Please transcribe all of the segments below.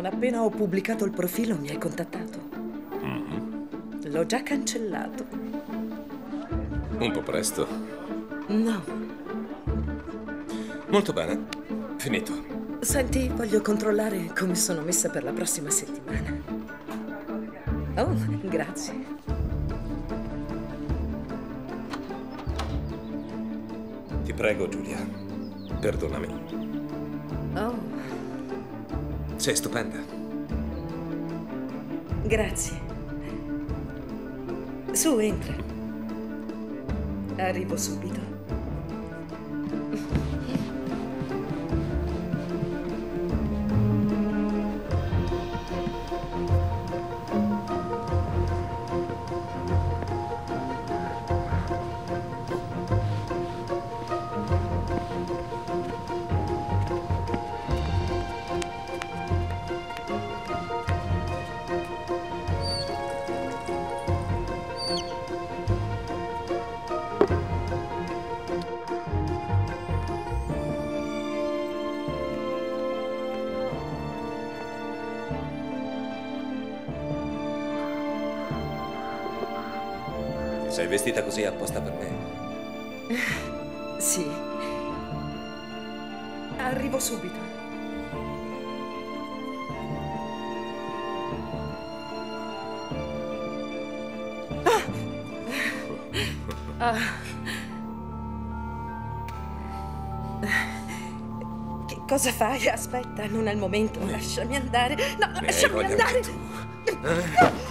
Non appena ho pubblicato il profilo mi hai contattato. L'ho già cancellato. Un po' presto. No. Molto bene. Finito. Senti, voglio controllare come sono messa per la prossima settimana. Oh, grazie. Ti prego, Giulia. Perdonami. Oh, Sei stupenda. grazie. Su, entra. Arrivo subito. Cosa fai? Aspetta, non è il momento. Lasciami andare. No, hai lasciami andare. anche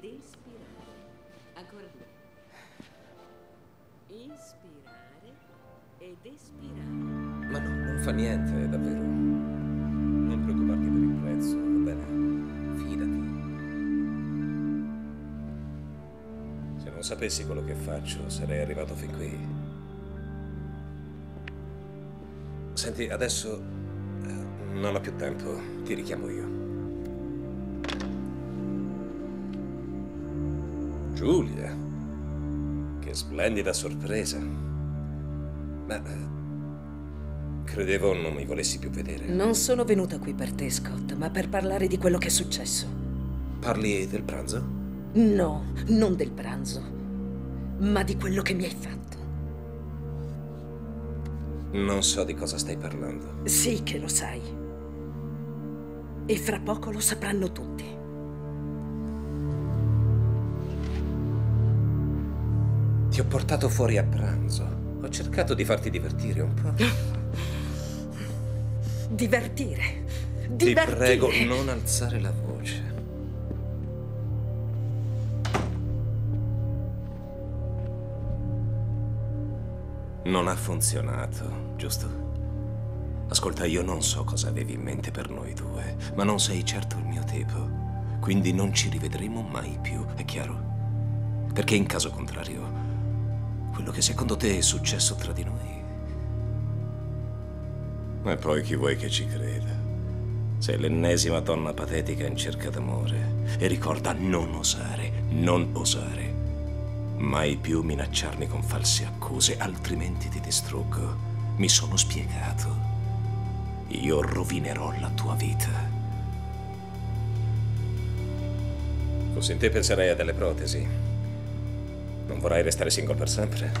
ed espirare. Ancora due. Inspirare ed espirare. Ma no, non fa niente, davvero. Non preoccuparti per il prezzo, va bene? Fidati. Se non sapessi quello che faccio, sarei arrivato fin qui. Senti, adesso eh, non ho più tempo, ti richiamo io. Giulia, che splendida sorpresa. Ma eh, credevo non mi volessi più vedere. Non sono venuta qui per te, Scott, ma per parlare di quello che è successo. Parli del pranzo? No, non del pranzo, ma di quello che mi hai fatto. Non so di cosa stai parlando. Sì che lo sai. E fra poco lo sapranno tutti. Ti ho portato fuori a pranzo. Ho cercato di farti divertire un po'. Divertire. Ti Divertire. prego, non alzare la voce. Non ha funzionato, giusto? Ascolta, io non so cosa avevi in mente per noi due, ma non sei certo il mio tipo. Quindi non ci rivedremo mai più, è chiaro? Perché in caso contrario, quello che secondo te è successo tra di noi. E poi chi vuoi che ci creda? Sei l'ennesima donna patetica in cerca d'amore. E ricorda, non osare, non osare. Mai più minacciarmi con false accuse, altrimenti ti distruggo. Mi sono spiegato. Io rovinerò la tua vita. Così in te penserei a delle protesi. Non vorrai restare single per sempre.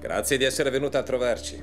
Grazie di essere venuta a trovarci.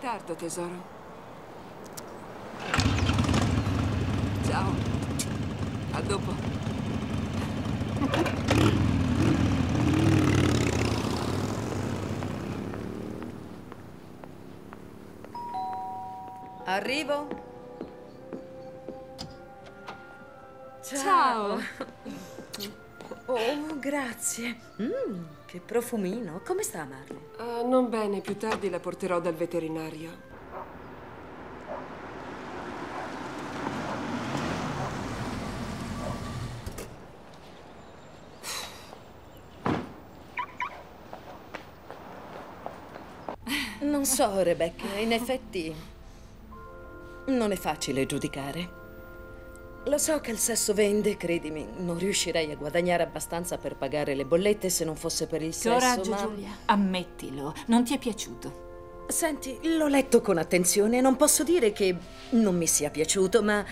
Ritardo, tesoro. Ciao. A dopo. Arrivo. Grazie. Mm, che profumino. Come sta Marley? Ah, non bene, più tardi la porterò dal veterinario. Non so, Rebecca, in effetti non è facile giudicare. Lo so che il sesso vende, credimi, non riuscirei a guadagnare abbastanza per pagare le bollette se non fosse per il sesso, Coraggio, ma... Giulia. Ammettilo, non ti è piaciuto. Senti, l'ho letto con attenzione non posso dire che non mi sia piaciuto, ma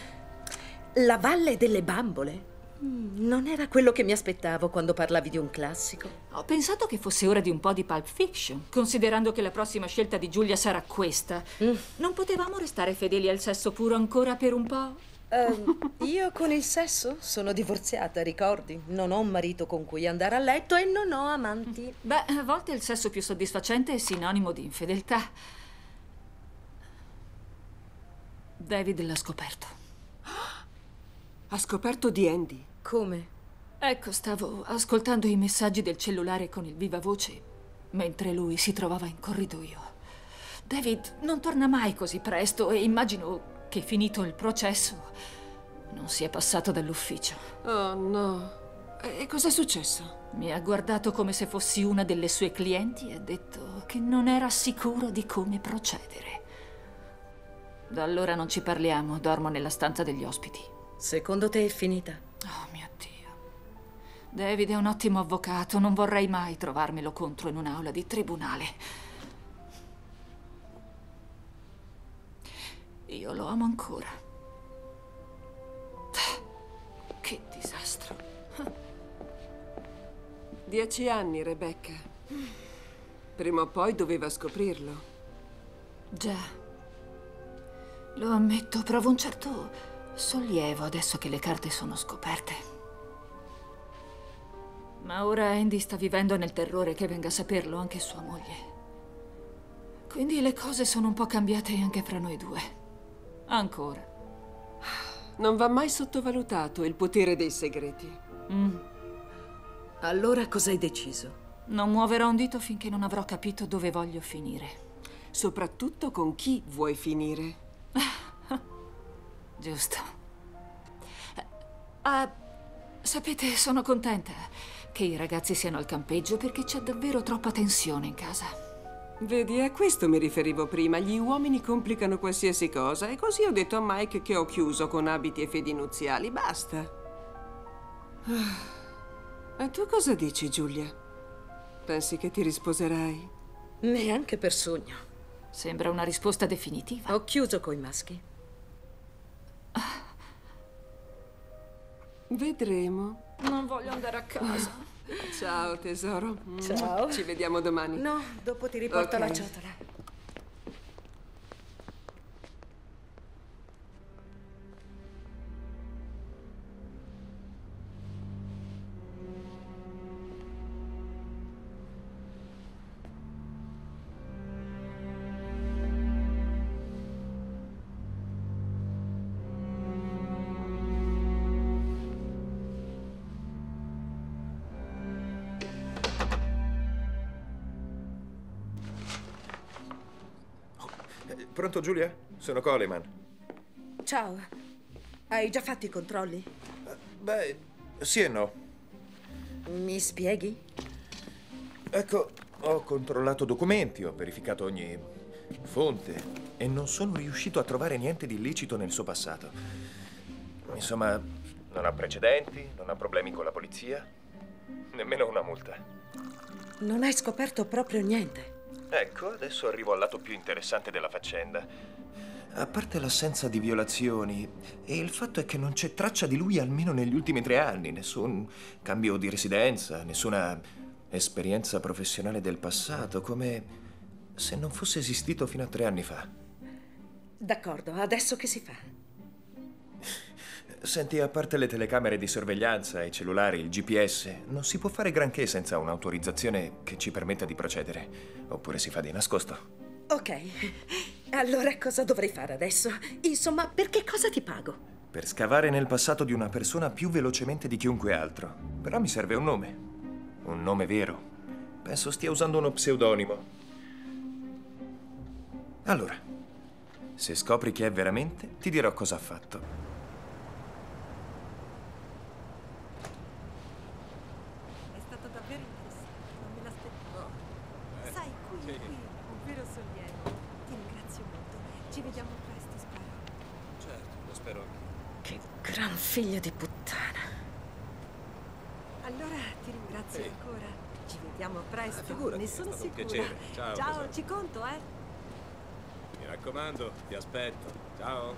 La Valle delle Bambole mm, non era quello che mi aspettavo quando parlavi di un classico. Ho pensato che fosse ora di un po' di Pulp Fiction, considerando che la prossima scelta di Giulia sarà questa. Non potevamo restare fedeli al sesso puro ancora per un po'? Ehm, io con il sesso sono divorziata, ricordi? Non ho un marito con cui andare a letto e non ho amanti. Beh, a volte il sesso più soddisfacente è sinonimo di infedeltà. David l'ha scoperto. Ha scoperto di Andy. Come? Ecco, stavo ascoltando i messaggi del cellulare con il viva voce mentre lui si trovava in corridoio. David non torna mai così presto e immagino che finito il processo non sia passato dall'ufficio. Oh no. E cos'è successo? Mi ha guardato come se fossi una delle sue clienti e ha detto che non era sicuro di come procedere. Da allora non ci parliamo, dormo nella stanza degli ospiti. Secondo te è finita? Oh mio Dio. David è un ottimo avvocato, non vorrei mai trovarmelo contro in un'aula di tribunale. Io lo amo ancora. Che disastro. Dieci anni, Rebecca. Prima o poi doveva scoprirlo. Già. Lo ammetto, provo un certo sollievo adesso che le carte sono scoperte. Ma ora Andy sta vivendo nel terrore che venga a saperlo anche sua moglie. Quindi le cose sono un po' cambiate anche fra noi due. Ancora. Non va mai sottovalutato il potere dei segreti. Allora cosa hai deciso? Non muoverò un dito finché non avrò capito dove voglio finire. Soprattutto con chi vuoi finire. Giusto. Ah, sapete, sono contenta che i ragazzi siano al campeggio perché c'è davvero troppa tensione in casa. Vedi, a questo mi riferivo prima. Gli uomini complicano qualsiasi cosa e così ho detto a Mike che ho chiuso con abiti e fedi nuziali. Basta. Ah. E tu cosa dici, Giulia? Pensi che ti risposerai? Neanche per sogno. Sembra una risposta definitiva. Ho chiuso coi maschi. Vedremo. Non voglio andare a casa. Ciao, tesoro. Ciao. Ci vediamo domani. No, dopo ti riporto Ok. la ciotola. Pronto Giulia? Sono Coleman. Ciao. Hai già fatto i controlli? Beh, sì e no. Mi spieghi? Ecco, ho controllato documenti, ho verificato ogni fonte e non sono riuscito a trovare niente di illecito nel suo passato. Insomma, non ha precedenti, non ha problemi con la polizia, nemmeno una multa. Non hai scoperto proprio niente. Ecco, adesso arrivo al lato più interessante della faccenda. A parte l'assenza di violazioni, e il fatto è che non c'è traccia di lui almeno negli ultimi tre anni, nessun cambio di residenza, nessuna esperienza professionale del passato, come se non fosse esistito fino a tre anni fa. D'accordo, adesso che si fa? Senti, a parte le telecamere di sorveglianza, i cellulari, il GPS, non si può fare granché senza un'autorizzazione che ci permetta di procedere. Oppure si fa di nascosto. Ok. Allora cosa dovrei fare adesso? Insomma, per che cosa ti pago? Per scavare nel passato di una persona più velocemente di chiunque altro. Però mi serve un nome. Un nome vero. Penso stia usando uno pseudonimo. Allora, se scopri chi è veramente, ti dirò cosa ha fatto. È stato davvero interessante, non me l'aspettavo. Sai, qui, qui, un vero sollievo. Ti ringrazio molto. Ci vediamo presto, spero. Certo, lo spero anche. Che gran figlia di puttana. Allora ti ringrazio Sì. ancora. Ci vediamo presto. figurati, ne sono sicura. Ciao, tesoro. ci conto, eh. Mi raccomando, ti aspetto. Ciao.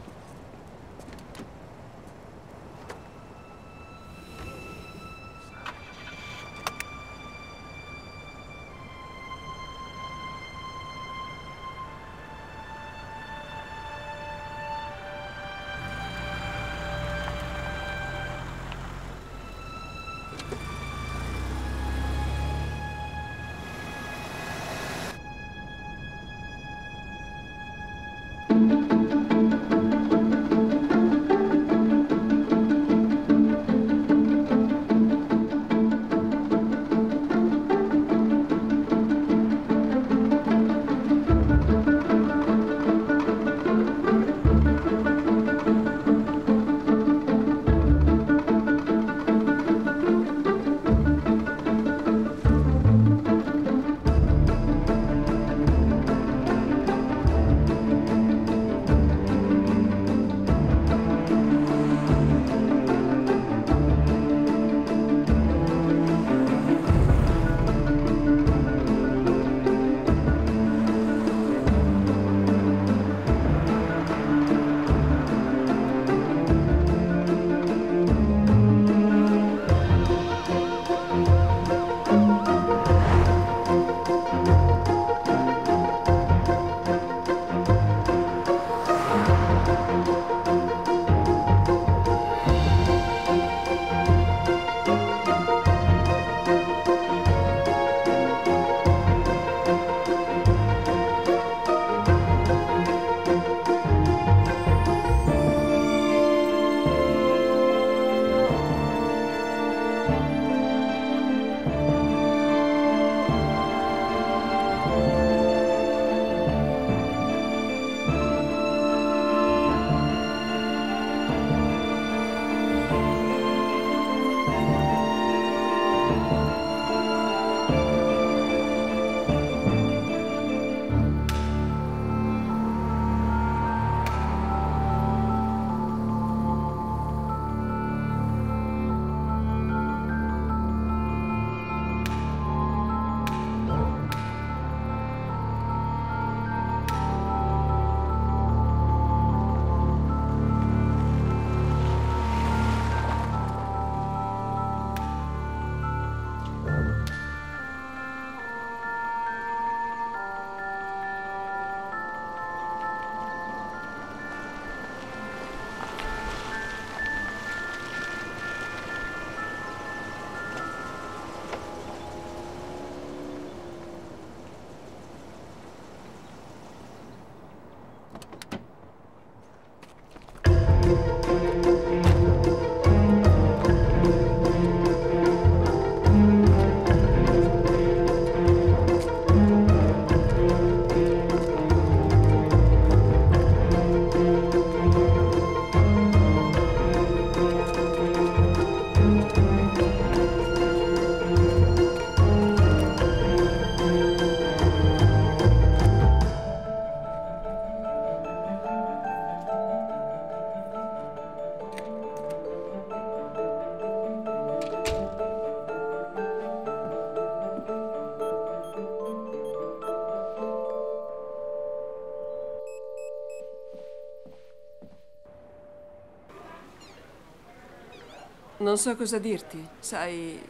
Non so cosa dirti. Sai,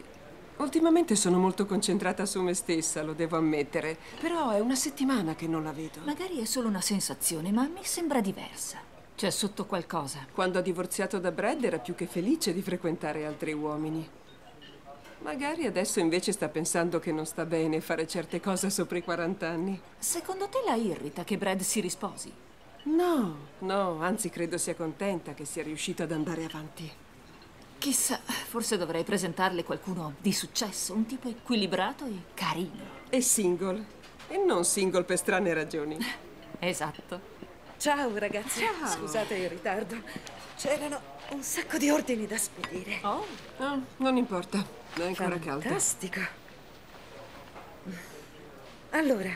ultimamente sono molto concentrata su me stessa, lo devo ammettere. Però è una settimana che non la vedo. Magari è solo una sensazione, ma a me sembra diversa. C'è sotto qualcosa. Quando ha divorziato da Brad era più che felice di frequentare altri uomini. Magari adesso invece sta pensando che non sta bene fare certe cose sopra i 40 anni. Secondo te la irrita che Brad si risposi? No, no, anzi credo sia contenta che sia riuscito ad andare avanti. Chissà, forse dovrei presentarle qualcuno di successo, un tipo equilibrato e carino. E single. E non single per strane ragioni. Esatto. Ciao ragazzi. Ciao. Scusate il ritardo. C'erano un sacco di ordini da spedire. Oh, No, non importa. È ancora caldo. Fantastico. Allora,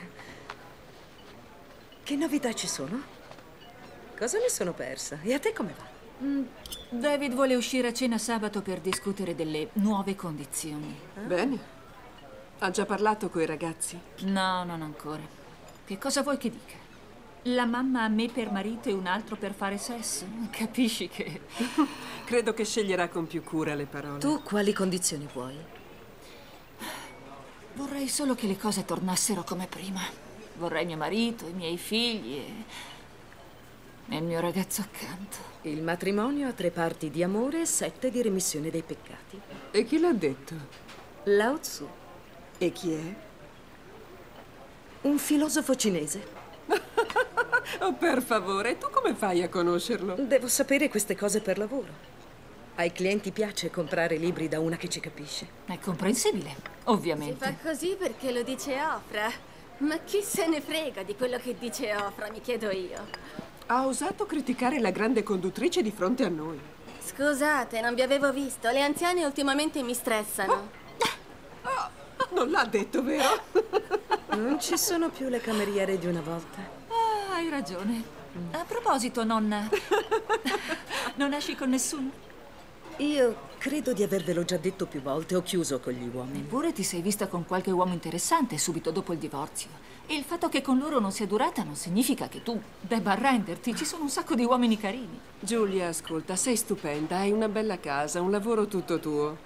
che novità ci sono? Cosa mi sono persa? E a te come va? David vuole uscire a cena sabato per discutere delle nuove condizioni. Bene. Ha già parlato coi ragazzi? No, non ancora. Che cosa vuoi che dica? La mamma a me per marito e un altro per fare sesso? Capisci che... Credo che sceglierà con più cura le parole. Tu quali condizioni vuoi? Vorrei solo che le cose tornassero come prima. Vorrei mio marito, i miei figli e... e il mio ragazzo accanto. Il matrimonio ha tre parti di amore e sette di remissione dei peccati. E chi l'ha detto? Lao Tzu, E chi è? un filosofo cinese. Oh, per favore, tu come fai a conoscerlo? Devo sapere queste cose per lavoro. Ai clienti piace comprare libri da una che ci capisce. È comprensibile, Si ovviamente. fa così perché lo dice Ofra. Ma chi se ne frega di quello che dice Ofra, mi chiedo io. Ha osato criticare la grande conduttrice di fronte a noi. Scusate, non vi avevo visto. Le anziane ultimamente mi stressano. Non l'ha detto, vero? Non ci sono più le cameriere di una volta. Ah, hai ragione. A proposito, non... non esci con nessuno? Io credo di avervelo già detto più volte, ho chiuso con gli uomini. Eppure ti sei vista con qualche uomo interessante subito dopo il divorzio. E il fatto che con loro non sia durata non significa che tu debba arrenderti. Ci sono un sacco di uomini carini. Giulia, ascolta, sei stupenda, hai una bella casa, un lavoro tutto tuo.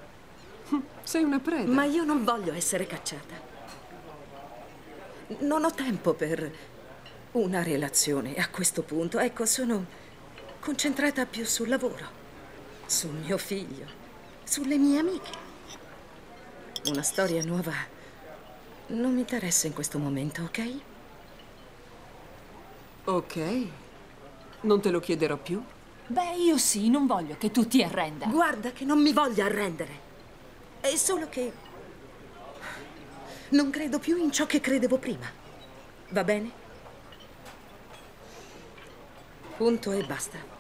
Sei una preda. Ma io non voglio essere cacciata. Non ho tempo per una relazione a questo punto. Ecco, sono concentrata più sul lavoro, sul mio figlio, sulle mie amiche. Una storia nuova non mi interessa in questo momento, ok? Ok. Non te lo chiederò più? Beh, io sì, non voglio che tu ti arrenda. Guarda che non mi voglio arrendere. È solo che non credo più in ciò che credevo prima. Va bene? Punto e basta.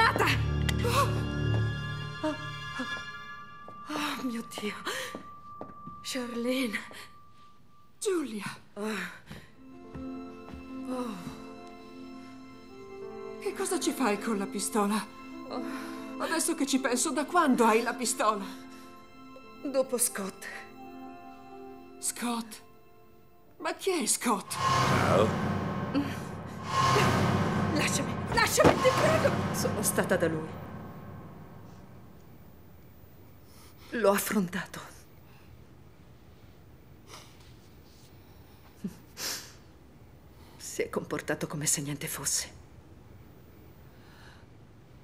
Sono armata! Oh, oh mio Dio. Charlene. Giulia. Oh. Che cosa ci fai con la pistola? Adesso che ci penso, da quando hai la pistola? Dopo Scott. Scott? Ma chi è Scott? Ciao. Sono stata da lui. L'ho affrontato. Si è comportato come se niente fosse.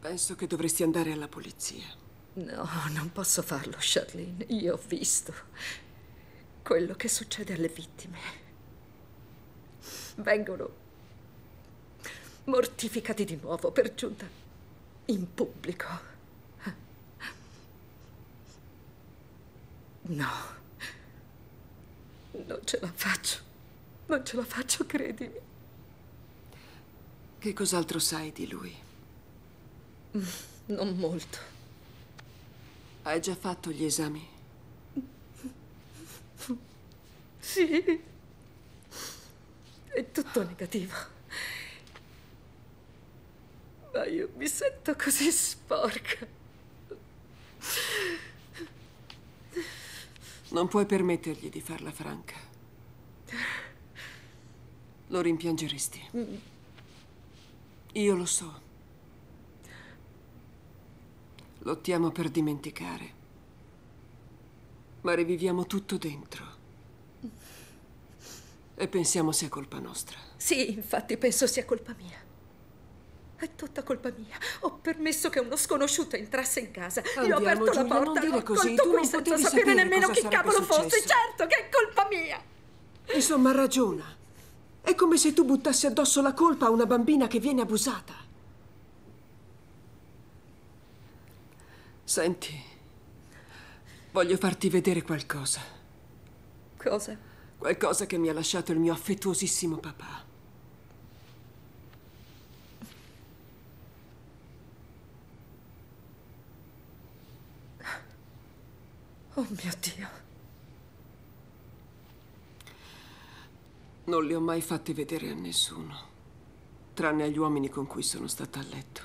Penso che dovresti andare alla polizia. No, non posso farlo, Charlene. Io ho visto quello che succede alle vittime. Vengono mortificati di nuovo, per giunta, in pubblico. No, non ce la faccio. Non ce la faccio, credimi. Che cos'altro sai di lui? Non molto. Hai già fatto gli esami? Sì. È tutto negativo. Ma io mi sento così sporca. Non puoi permettergli di farla franca. Lo rimpiangeresti. Io lo so. Lottiamo per dimenticare. Ma riviviamo tutto dentro. E pensiamo sia colpa nostra. Sì, infatti penso sia colpa mia. È tutta colpa mia. Ho permesso che uno sconosciuto entrasse in casa. Io ho Andiamo, aperto la Giulia, non porta, dire l'ho così. Tu non potevi sapere sapere nemmeno chi cavolo fosse. successo. Certo che è colpa mia. Insomma, ragiona. È come se tu buttassi addosso la colpa a una bambina che viene abusata. Senti, voglio farti vedere qualcosa. Cosa? Qualcosa che mi ha lasciato il mio affettuosissimo papà. Oh mio Dio. Non li ho mai fatti vedere a nessuno, tranne agli uomini con cui sono stata a letto.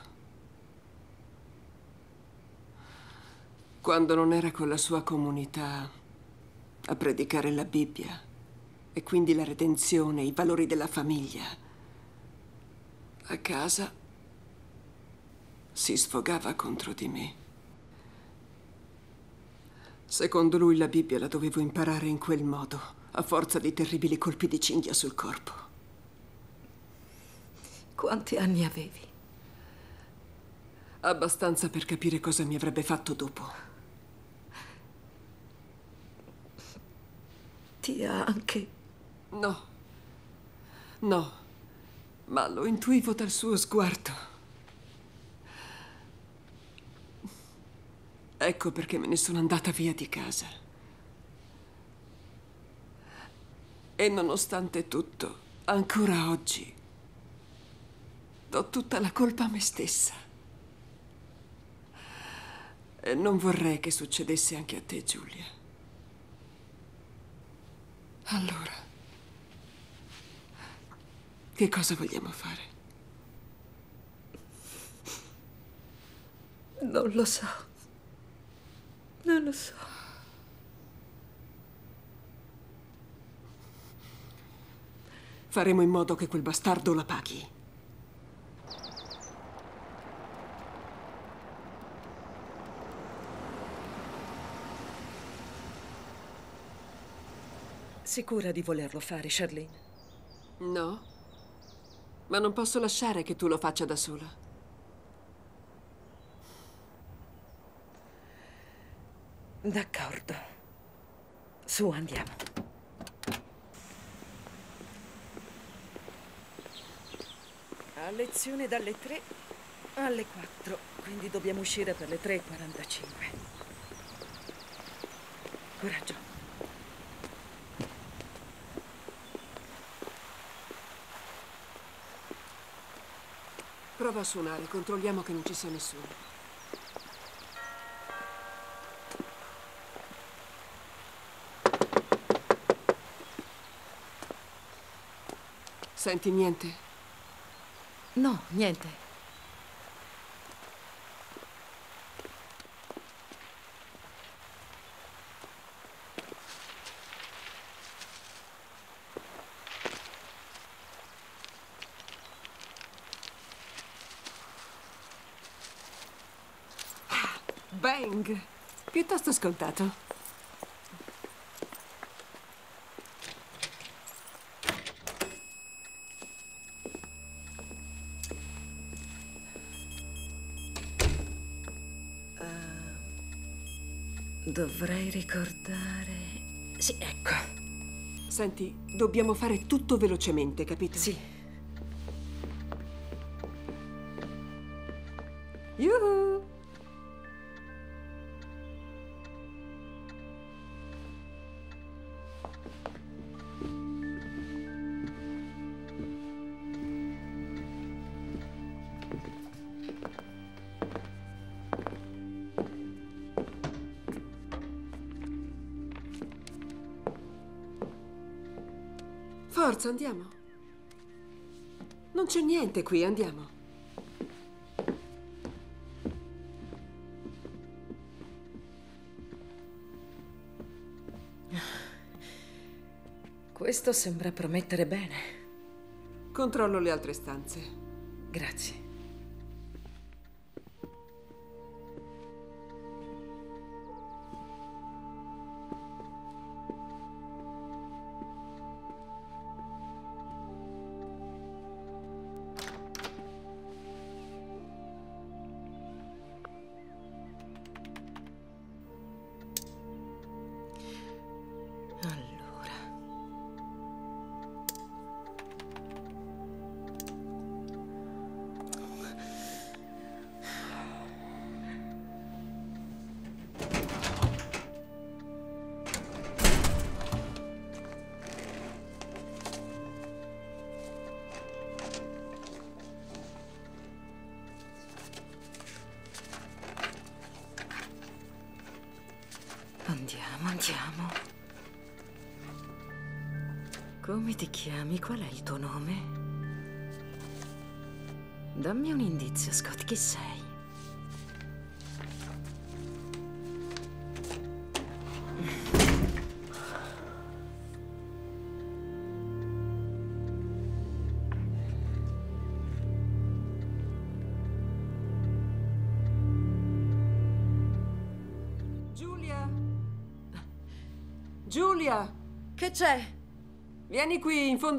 Quando non era con la sua comunità a predicare la Bibbia e quindi la redenzione, i valori della famiglia, a casa si sfogava contro di me. Secondo lui la Bibbia la dovevo imparare in quel modo, a forza di terribili colpi di cinghia sul corpo. Quanti anni avevi? Abbastanza per capire cosa mi avrebbe fatto dopo. Ti ha anche... No, no, ma lo intuivo dal suo sguardo. Ecco perché me ne sono andata via di casa. E nonostante tutto, ancora oggi, do tutta la colpa a me stessa. E non vorrei che succedesse anche a te, Giulia. Allora, che cosa vogliamo fare? Non lo so. Non lo so. Faremo in modo che quel bastardo la paghi. Sicura di volerlo fare, Charlene? No? Ma non posso lasciare che tu lo faccia da sola. D'accordo. Su, andiamo. A lezione dalle 3 alle 4, quindi dobbiamo uscire per le 3.45. Coraggio. Prova a suonare, controlliamo che non ci sia nessuno. Senti niente? No, niente. Bang! Piuttosto scontato. Dovrei ricordare... Sì, ecco. Senti, dobbiamo fare tutto velocemente, capito? Sì. Forza, andiamo. Non c'è niente qui, andiamo. Questo sembra promettere bene. Controllo le altre stanze. Grazie.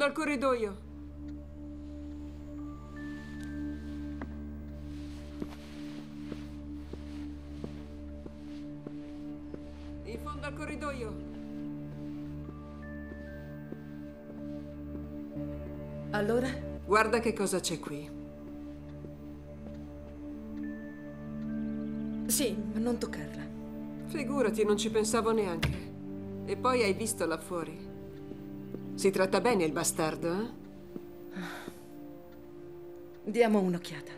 Fondo al corridoio. In fondo al corridoio. Allora? Guarda che cosa c'è qui. Sì, ma non toccarla. Figurati, non ci pensavo neanche. E poi hai visto là fuori. Si tratta bene il bastardo, eh? Diamo un'occhiata.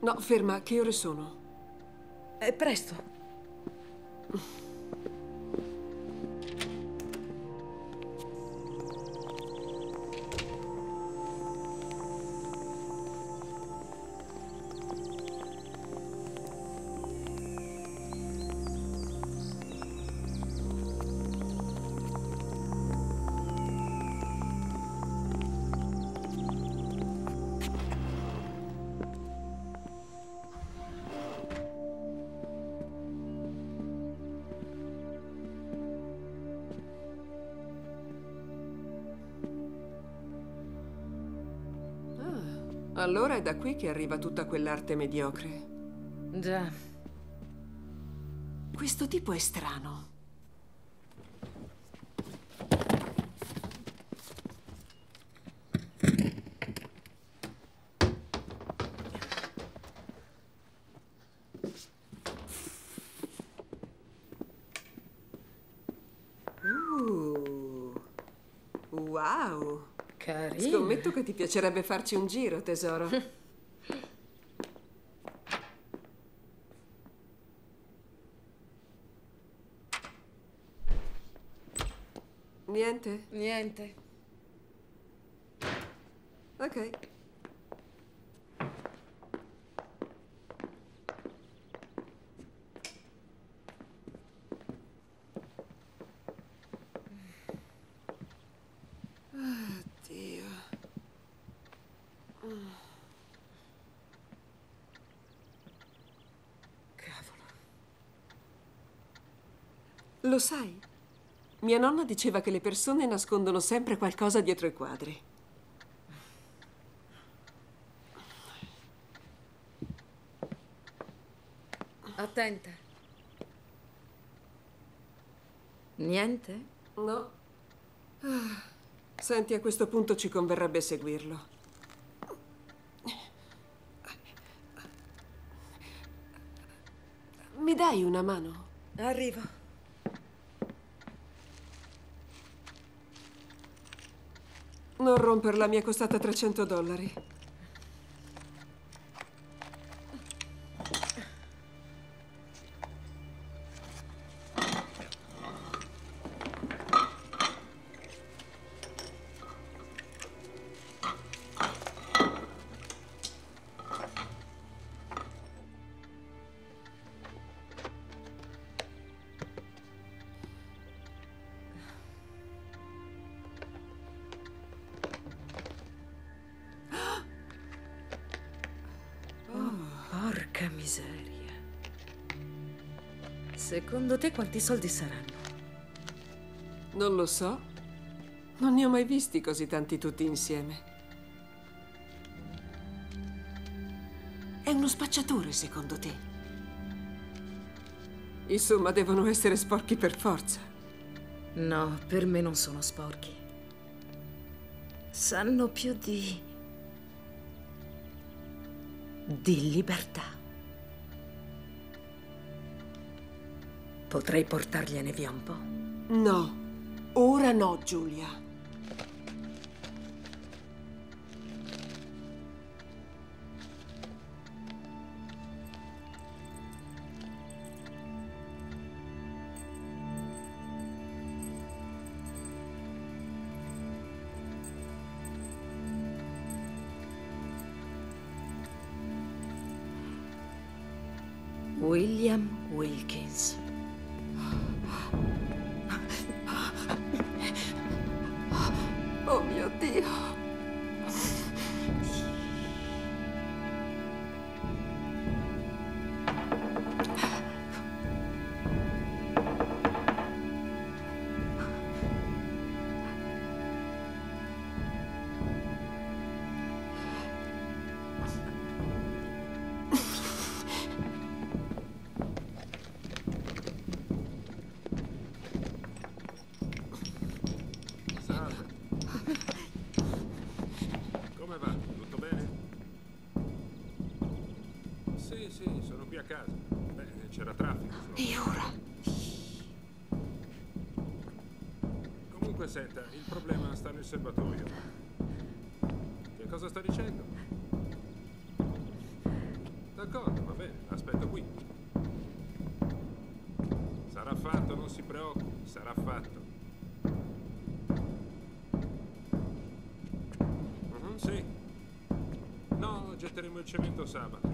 No, ferma, che ore sono? È presto. Allora è da qui che arriva tutta quell'arte mediocre. Già. Questo tipo è strano. Ti piacerebbe farci un giro, tesoro? Hm. Niente? Niente. Ok. Lo sai? Mia nonna diceva che le persone nascondono sempre qualcosa dietro i quadri. Attenta. Niente? No. Ah, Senti, a questo punto ci converrebbe seguirlo. Mi dai una mano? Arrivo. Non romperla, mi è costata 300 dollari. Secondo te quanti soldi saranno? Non lo so. Non ne ho mai visti così tanti tutti insieme. È uno spacciatore, secondo te? Insomma, devono essere sporchi per forza. No, per me non sono sporchi. Sanno più di... di libertà. Potrei portargliene via un po'. No, ora no, Giulia. Senta, il problema sta nel serbatoio. Che cosa sta dicendo? D'accordo, va bene, aspetto qui. Sarà fatto, non si preoccupi, sarà fatto. Mhm, sì. No, getteremo il cemento sabato.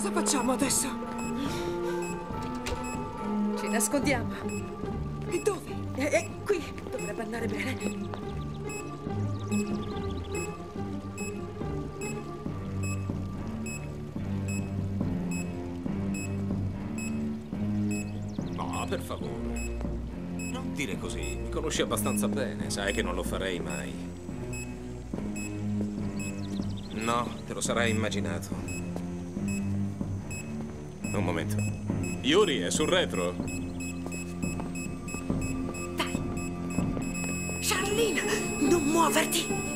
Cosa facciamo adesso? Ci nascondiamo. E dove? E, e qui dovrebbe andare bene. No, per favore. Non dire così. Mi conosci abbastanza bene, sai che non lo farei mai. No, te lo sarai immaginato. Un momento. Yuri, è sul retro? Charlene, non muoverti!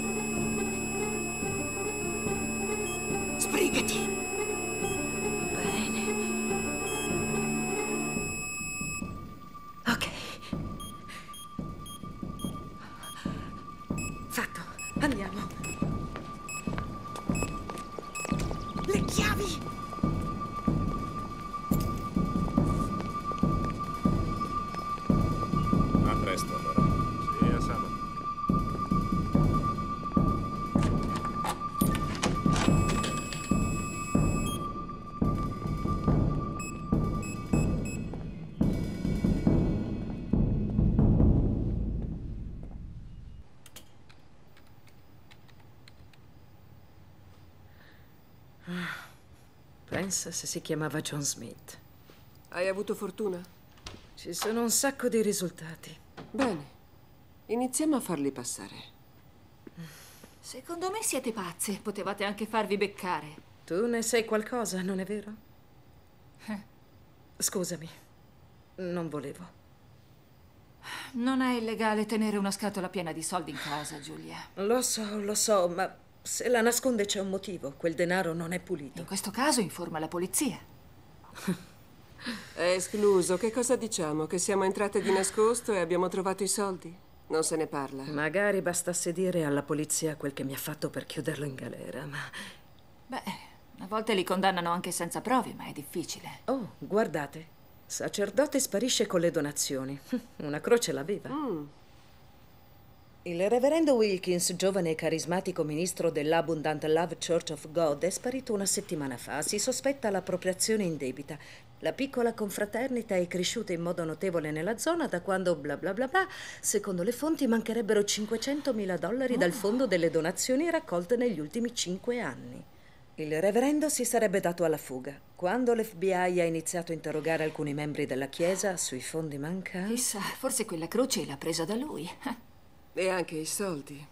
Se si chiamava John Smith. Hai avuto fortuna? Ci sono un sacco di risultati. Bene. Iniziamo a farli passare. Secondo me siete pazze. Potevate anche farvi beccare. Tu ne sai qualcosa, non è vero? Eh. Scusami. Non volevo. Non è illegale tenere una scatola piena di soldi in casa, Giulia. Lo so, lo so, ma se la nasconde c'è un motivo. Quel denaro non è pulito. In questo caso informa la polizia. È escluso. Che cosa diciamo? Che siamo entrate di nascosto e abbiamo trovato i soldi? Non se ne parla. Magari bastasse dire alla polizia quel che mi ha fatto per chiuderlo in galera, ma... Beh, a volte li condannano anche senza prove, ma è difficile. Oh, guardate. Sacerdote sparisce con le donazioni. Una croce l'aveva. Il reverendo Wilkins, giovane e carismatico ministro dell'Abundant Love Church of God, è sparito una settimana fa. Si sospetta l'appropriazione indebita. La piccola confraternita è cresciuta in modo notevole nella zona da quando bla bla bla bla. Secondo le fonti mancherebbero 500.000 dollari dal fondo delle donazioni raccolte negli ultimi cinque anni. Il reverendo si sarebbe dato alla fuga. Quando l'FBI ha iniziato a interrogare alcuni membri della chiesa sui fondi mancanti... Chissà, forse quella croce l'ha presa da lui. E anche i soldi.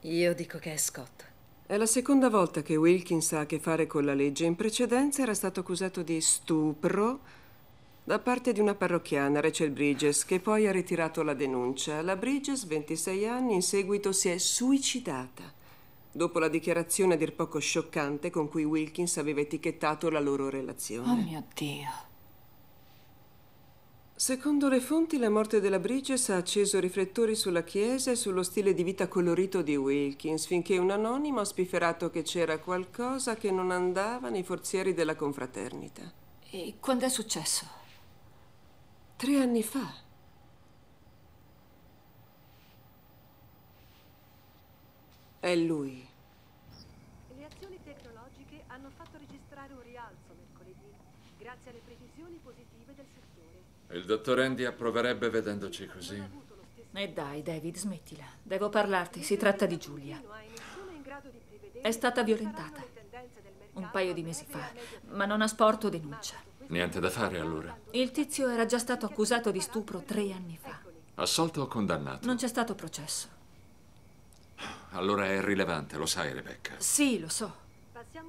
Io dico che è Scott. È la seconda volta che Wilkins ha a che fare con la legge. In precedenza era stato accusato di stupro da parte di una parrocchiana, Rachel Bridges, che poi ha ritirato la denuncia. La Bridges, 26 anni, in seguito si è suicidata dopo la dichiarazione a dir poco scioccante con cui Wilkins aveva etichettato la loro relazione. Oh mio Dio. Secondo le fonti, la morte della Bridges ha acceso riflettori sulla chiesa e sullo stile di vita colorito di Wilkins, finché un anonimo ha spifferato che c'era qualcosa che non andava nei forzieri della confraternita. E quando è successo? Tre anni fa. È lui. Le azioni tecnologiche hanno fatto registrare un rialzo mercoledì, grazie alle previsioni positive del settore. Il dottor Andy approverebbe vedendoci così. E dai, David, smettila. Devo parlarti. Si tratta di Giulia. È stata violentata un paio di mesi fa, ma non ha sporto denuncia. Niente da fare allora. Il tizio era già stato accusato di stupro tre anni fa. Assolto o condannato? Non c'è stato processo. Allora è rilevante, lo sai, Rebecca. Sì, lo so.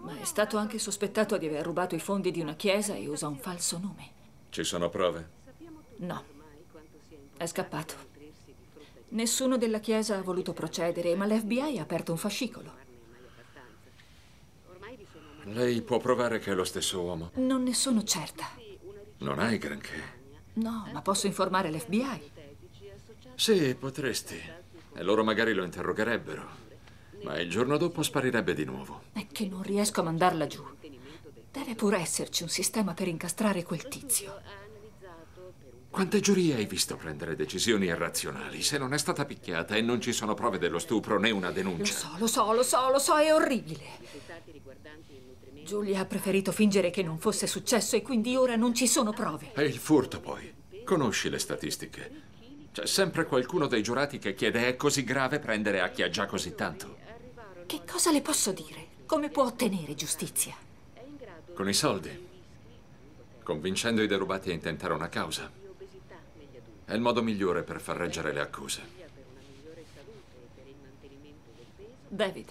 Ma è stato anche sospettato di aver rubato i fondi di una chiesa e usa un falso nome. Ci sono prove? No. È scappato. Nessuno della chiesa ha voluto procedere, ma l'FBI ha aperto un fascicolo. Lei può provare che è lo stesso uomo? Non ne sono certa. Non hai granché. No, ma posso informare l'FBI. Sì, potresti. E loro magari lo interrogherebbero. Ma il giorno dopo sparirebbe di nuovo. È che non riesco a mandarla giù. Deve pure esserci un sistema per incastrare quel tizio. Quante giurie hai visto prendere decisioni irrazionali? Se non è stata picchiata e non ci sono prove dello stupro né una Lo denuncia. so, lo so, lo so, lo so, è orribile. Giulia ha preferito fingere che non fosse successo e quindi ora non ci sono prove. E il furto poi. Conosci le statistiche. C'è sempre qualcuno dei giurati che chiede è così grave prendere a chi ha già così tanto. Che cosa le posso dire? Come può ottenere giustizia? Con i soldi. Convincendo i derubati a intentare una causa. È il modo migliore per far reggere le accuse. David.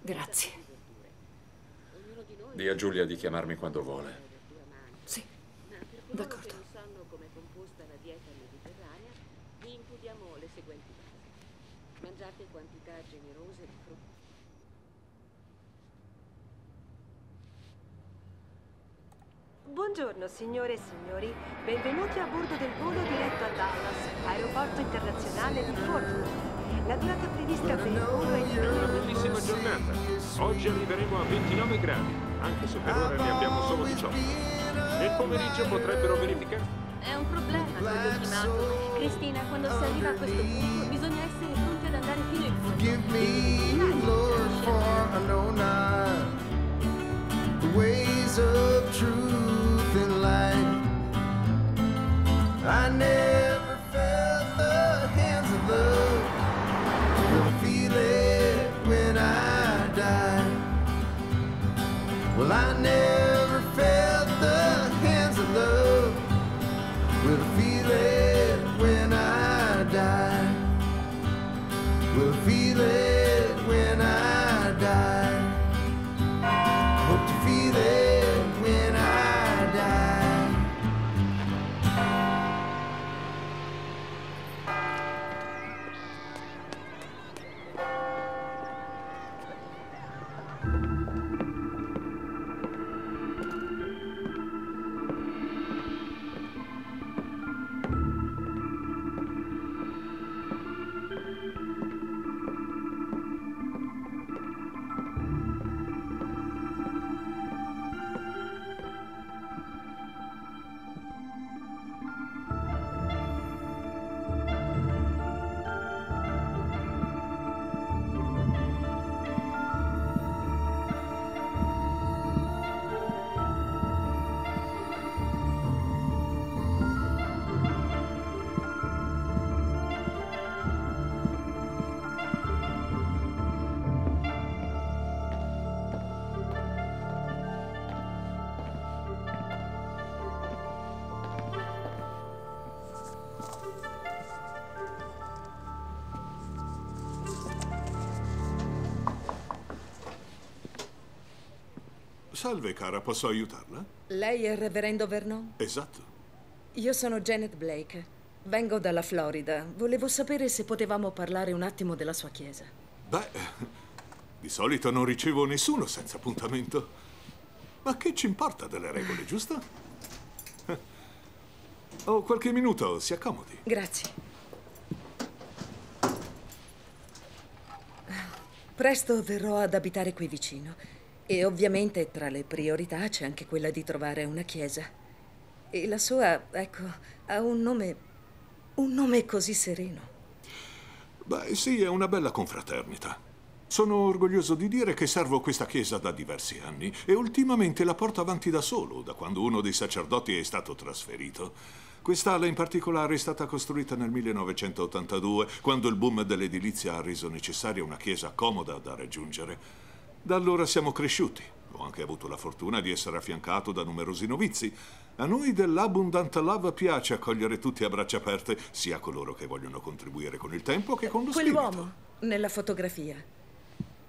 Grazie. Di a Giulia di chiamarmi quando vuole. Sì, d'accordo. sanno come è composta la dieta mediterranea, vi includiamo le seguenti basi. Mangiate quantità generose di frutta. Buongiorno signore e signori, benvenuti a bordo del volo diretto a Dallas, aeroporto internazionale di Fort Worth. La durata prevista per il volo è di È una bellissima giornata. Oggi arriveremo a 29 gradi, anche se per ora ne abbiamo solo 18. Nel pomeriggio potrebbero verificare. È un problema quell'ultimato. Cristina, quando si arriva a questo punto bisogna essere pronti ad andare fino in fondo. Forgive me, Lord, for I know not ways of truth and light. I never felt the hands of love, I feel it when I die. Well, I never Salve, cara, posso aiutarla? Lei è il reverendo Vernon? Esatto. Io sono Janet Blake. Vengo dalla Florida. Volevo sapere se potevamo parlare un attimo della sua chiesa. Beh, di solito non ricevo nessuno senza appuntamento. Ma che ci importa delle regole, giusto? Ho qualche minuto, si accomodi. Grazie. Presto verrò ad abitare qui vicino. E ovviamente tra le priorità c'è anche quella di trovare una chiesa. E la sua, ecco, ha un nome. un nome così sereno. Beh, sì, è una bella confraternita. Sono orgoglioso di dire che servo questa chiesa da diversi anni e ultimamente la porto avanti da solo, da quando uno dei sacerdoti è stato trasferito. Quest'ala in particolare è stata costruita nel 1982, quando il boom dell'edilizia ha reso necessaria una chiesa comoda da raggiungere. Da allora siamo cresciuti. Ho anche avuto la fortuna di essere affiancato da numerosi novizi. A noi dell'Abundant Love piace accogliere tutti a braccia aperte, sia coloro che vogliono contribuire con il tempo che con lo spirito. Quell'uomo nella fotografia.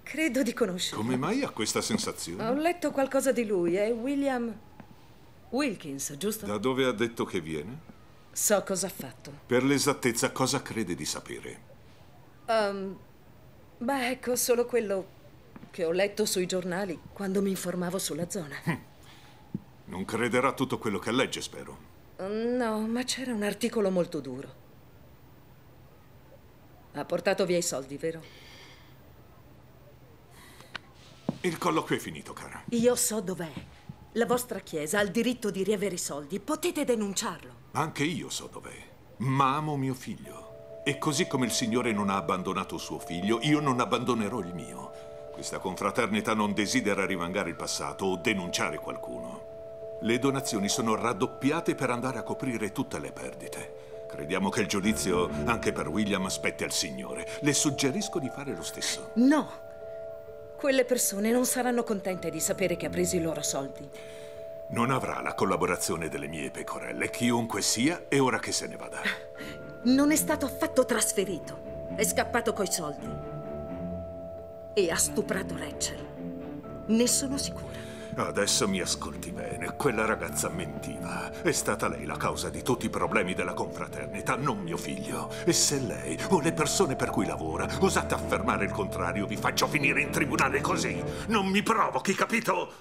Credo di conoscerlo. Come mai ha questa sensazione? Ho letto qualcosa di lui, è William Wilkins, giusto? Da dove ha detto che viene? So cosa ha fatto. Per l'esattezza, cosa crede di sapere? Um, beh, ecco solo quello che ho letto sui giornali quando mi informavo sulla zona. Non crederà tutto quello che legge, spero. No, ma c'era un articolo molto duro. Ha portato via i soldi, vero? Il colloquio è finito, cara. Io so dov'è. La vostra chiesa ha il diritto di riavere i soldi. Potete denunciarlo. Anche io so dov'è. Ma amo mio figlio. E così come il Signore non ha abbandonato suo figlio, io non abbandonerò il mio. Questa confraternita non desidera rimangare il passato o denunciare qualcuno. Le donazioni sono raddoppiate per andare a coprire tutte le perdite. Crediamo che il giudizio anche per William spetti al Signore. Le suggerisco di fare lo stesso. No. Quelle persone non saranno contente di sapere che ha preso i loro soldi. Non avrà la collaborazione delle mie pecorelle, chiunque sia, è ora che se ne vada. Non è stato affatto trasferito. È scappato coi soldi. E ha stuprato Rachel. Ne sono sicura. Adesso mi ascolti bene. Quella ragazza mentiva. È stata lei la causa di tutti i problemi della confraternita, non mio figlio. E se lei o le persone per cui lavora osate affermare il contrario, vi faccio finire in tribunale così. Non mi provochi, capito?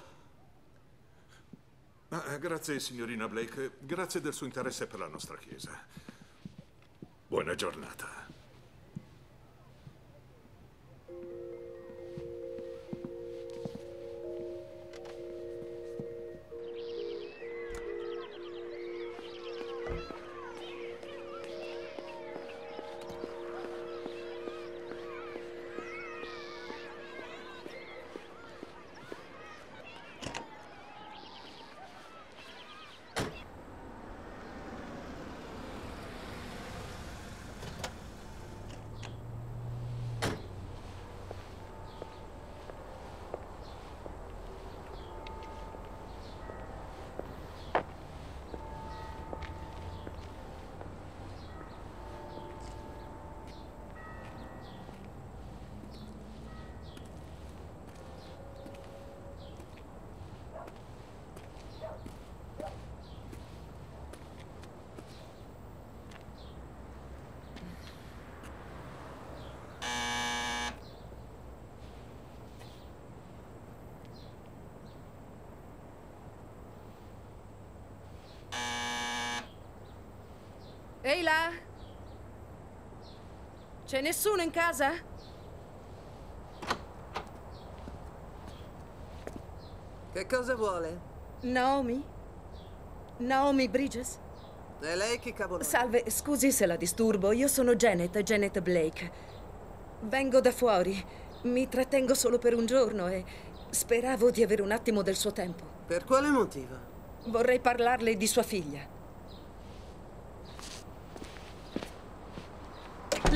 Ma, eh, grazie, signorina Blake. Grazie del suo interesse per la nostra chiesa. Buona giornata. Ehi là! C'è nessuno in casa? Che cosa vuole? Naomi? Naomi Bridges? E lei chi cavolo? Salve, scusi se la disturbo, io sono Janet, Janet Blake. Vengo da fuori, mi trattengo solo per un giorno e speravo di avere un attimo del suo tempo. Per quale motivo? Vorrei parlarle di sua figlia.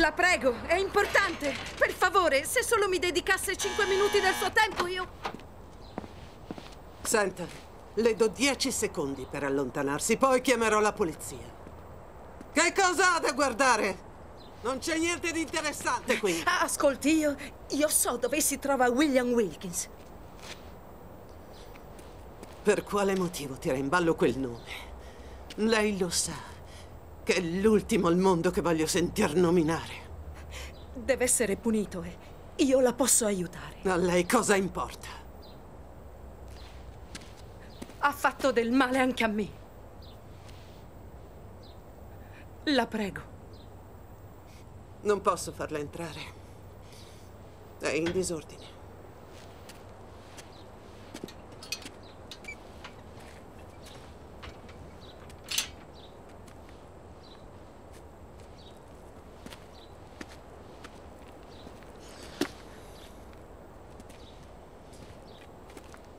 La prego, è importante. Per favore, se solo mi dedicasse cinque minuti del suo tempo, io... Senta, le do dieci secondi per allontanarsi, poi chiamerò la polizia. Che cosa ha da guardare? Non c'è niente di interessante qui. Ah, ascolti, io... Io so dove si trova William Wilkins. Per quale motivo tira in ballo quel nome? Lei lo sa che è l'ultimo al mondo che voglio sentir nominare. Deve essere punito e io la posso aiutare. A lei cosa importa? Ha fatto del male anche a me. La prego. Non posso farla entrare. È in disordine.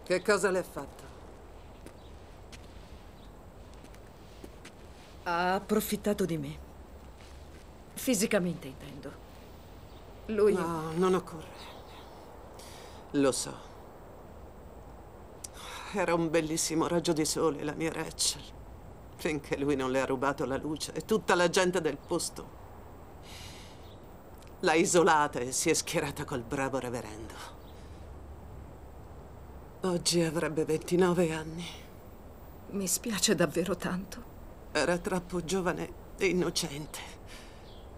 Che cosa le ha fatto? Ha approfittato di me. Fisicamente intendo. Lui... No, non occorre. Lo so. Era un bellissimo raggio di sole, la mia Rachel. Finché lui non le ha rubato la luce e tutta la gente del posto l'ha isolata e si è schierata col bravo reverendo. Oggi avrebbe 29 anni. Mi spiace davvero tanto. Era troppo giovane e innocente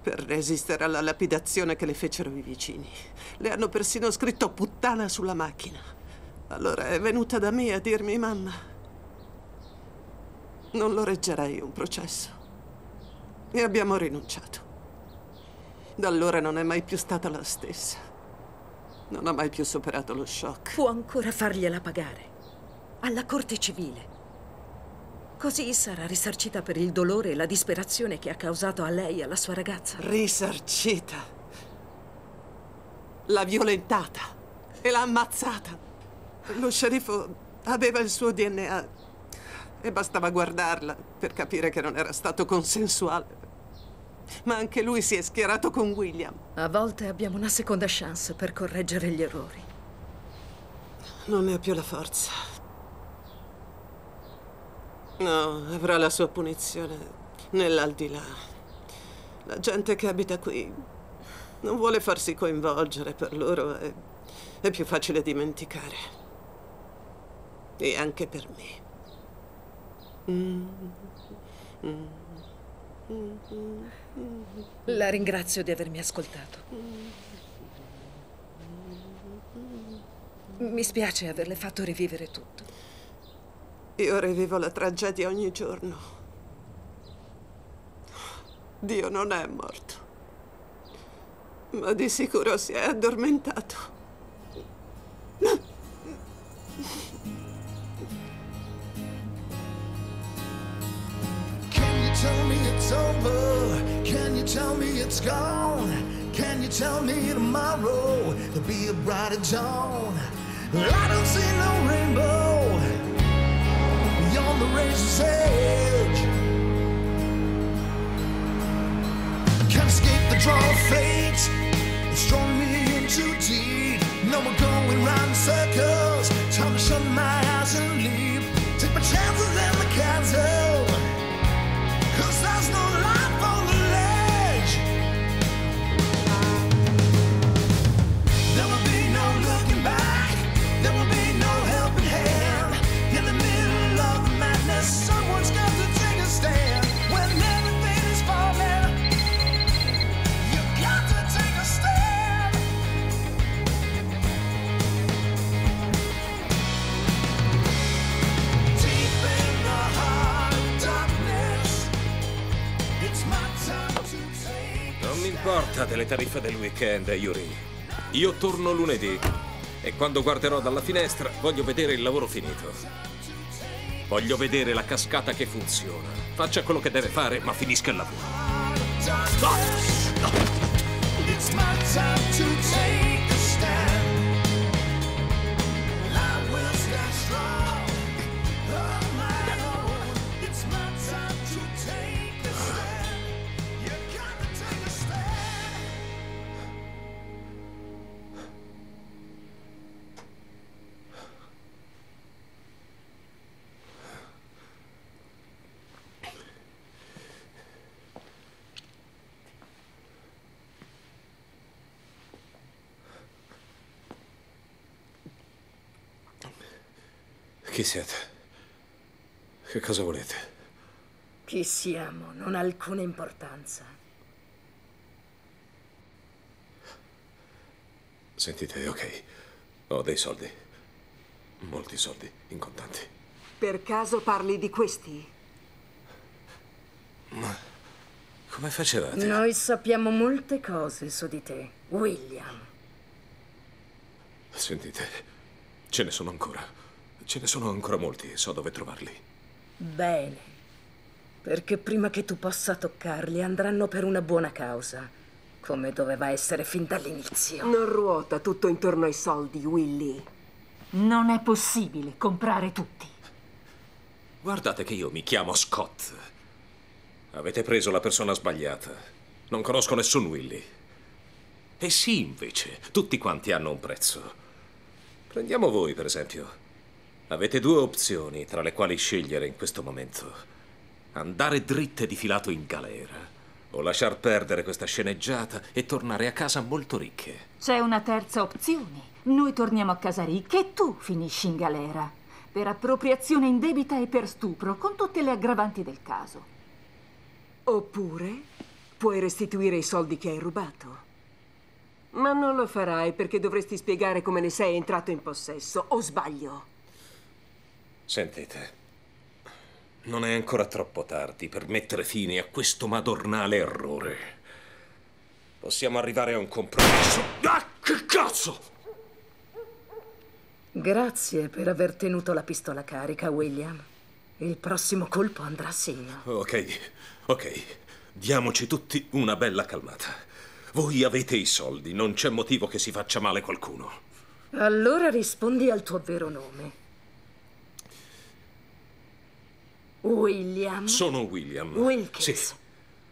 per resistere alla lapidazione che le fecero i vicini. Le hanno persino scritto puttana sulla macchina. Allora è venuta da me a dirmi, mamma, non lo reggerei un processo. E abbiamo rinunciato. Da allora non è mai più stata la stessa. Non ha mai più superato lo shock. Può ancora fargliela pagare. Alla corte civile. Così sarà risarcita per il dolore e la disperazione che ha causato a lei e alla sua ragazza. Risarcita. L'ha violentata e l'ha ammazzata. Lo sceriffo aveva il suo DNA e bastava guardarla per capire che non era stato consensuale. Ma anche lui si è schierato con William. A volte abbiamo una seconda chance per correggere gli errori. Non ne ha più la forza. No, avrà la sua punizione nell'aldilà. La gente che abita qui non vuole farsi coinvolgere, per loro è, è più facile dimenticare. E anche per me. Mm. Mm. La ringrazio di avermi ascoltato. Mi spiace averle fatto rivivere tutto. Io rivivo la tragedia ogni giorno. Dio non è morto, ma di sicuro si è addormentato. Can you tell me it's over? Tell me it's gone? Can you tell me tomorrow there'll be a brighter dawn? I don't see no rainbow beyond the razor's edge. Can't escape the draw of fate. It's drawn me in too deep. No going importa delle tariffe del weekend, Yuri. Io torno lunedì e quando guarderò dalla finestra voglio vedere il lavoro finito. Voglio vedere la cascata che funziona. Faccia quello che deve fare, ma finisca il lavoro. It's my time to take Chi siete? Che cosa volete? Chi siamo non ha alcuna importanza. Sentite, ok. Ho dei soldi. Molti soldi, in contanti. Per caso parli di questi? Ma come facevate? Noi sappiamo molte cose su di te, William. Sentite, ce ne sono ancora. Ce ne sono ancora molti e so dove trovarli. Bene. Perché prima che tu possa toccarli andranno per una buona causa, come doveva essere fin dall'inizio. Non ruota tutto intorno ai soldi, Willy. Non è possibile comprare tutti. Guardate che io mi chiamo Scott. Avete preso la persona sbagliata. Non conosco nessun Willy. E sì, invece, tutti quanti hanno un prezzo. Prendiamo voi, per esempio. Avete due opzioni tra le quali scegliere in questo momento. Andare dritte di filato in galera o lasciar perdere questa sceneggiata e tornare a casa molto ricche. C'è una terza opzione. Noi torniamo a casa ricche e tu finisci in galera. Per appropriazione indebita e per stupro, con tutte le aggravanti del caso. Oppure puoi restituire i soldi che hai rubato. Ma non lo farai perché dovresti spiegare come ne sei entrato in possesso, o sbaglio? Sentite, non è ancora troppo tardi per mettere fine a questo madornale errore. Possiamo arrivare a un compromesso. Ah, che cazzo! Grazie per aver tenuto la pistola carica, William. Il prossimo colpo andrà a segno. Ok, ok. Diamoci tutti una bella calmata. Voi avete i soldi, non c'è motivo che si faccia male qualcuno. Allora rispondi al tuo vero nome. William. Sono William. Wilkins. Sì,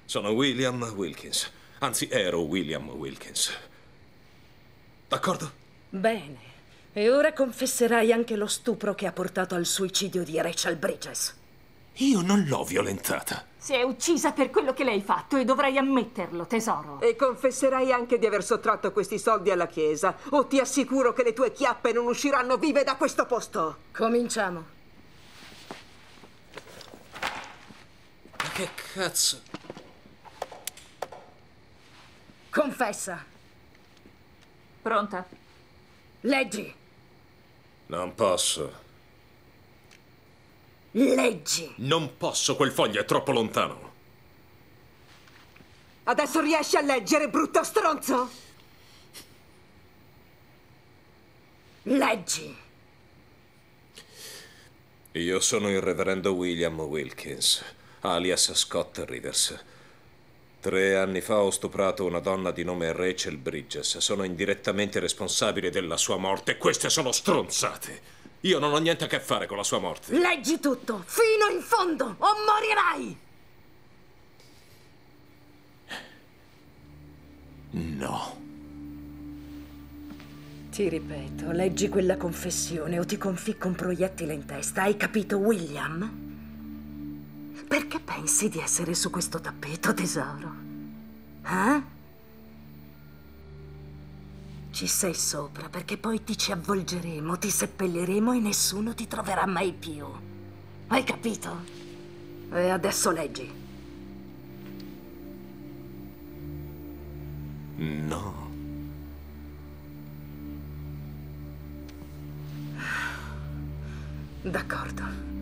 sono William Wilkins. Anzi, ero William Wilkins. D'accordo? Bene. E ora confesserai anche lo stupro che ha portato al suicidio di Rachel Bridges. Io non l'ho violentata. Si è uccisa per quello che lei ha fatto e dovrai ammetterlo, tesoro. E confesserai anche di aver sottratto questi soldi alla chiesa. O ti assicuro che le tue chiappe non usciranno vive da questo posto. Cominciamo. Che cazzo? Confessa. Pronta? Leggi. Non posso. Leggi. Non posso, quel foglio è troppo lontano. Adesso riesci a leggere, brutto stronzo? Leggi. Io sono il reverendo William Wilkins, alias Scott Rivers. Tre anni fa ho stuprato una donna di nome Rachel Bridges. Sono indirettamente responsabile della sua morte. Queste sono stronzate. Io non ho niente a che fare con la sua morte. Leggi tutto, fino in fondo, o morirai! No. Ti ripeto, leggi quella confessione o ti conficco un proiettile in testa. Hai capito, William? Perché pensi di essere su questo tappeto, tesoro? Eh? Ci sei sopra perché poi ti ci avvolgeremo, ti seppelliremo e nessuno ti troverà mai più. Hai capito? E adesso leggi. No. D'accordo.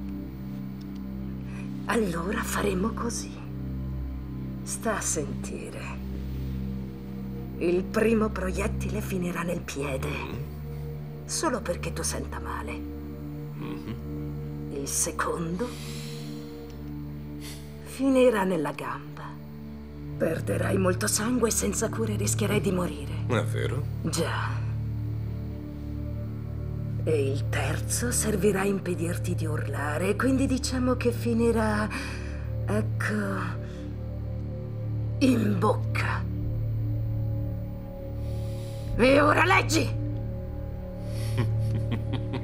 Allora faremo così. Sta a sentire. Il primo proiettile finirà nel piede. Solo perché tu senta male. Il secondo finirà nella gamba. Perderai molto sangue e senza cure rischierai di morire. È vero? Già. E il terzo servirà a impedirti di urlare, quindi diciamo che finirà. ecco. in bocca. E ora leggi!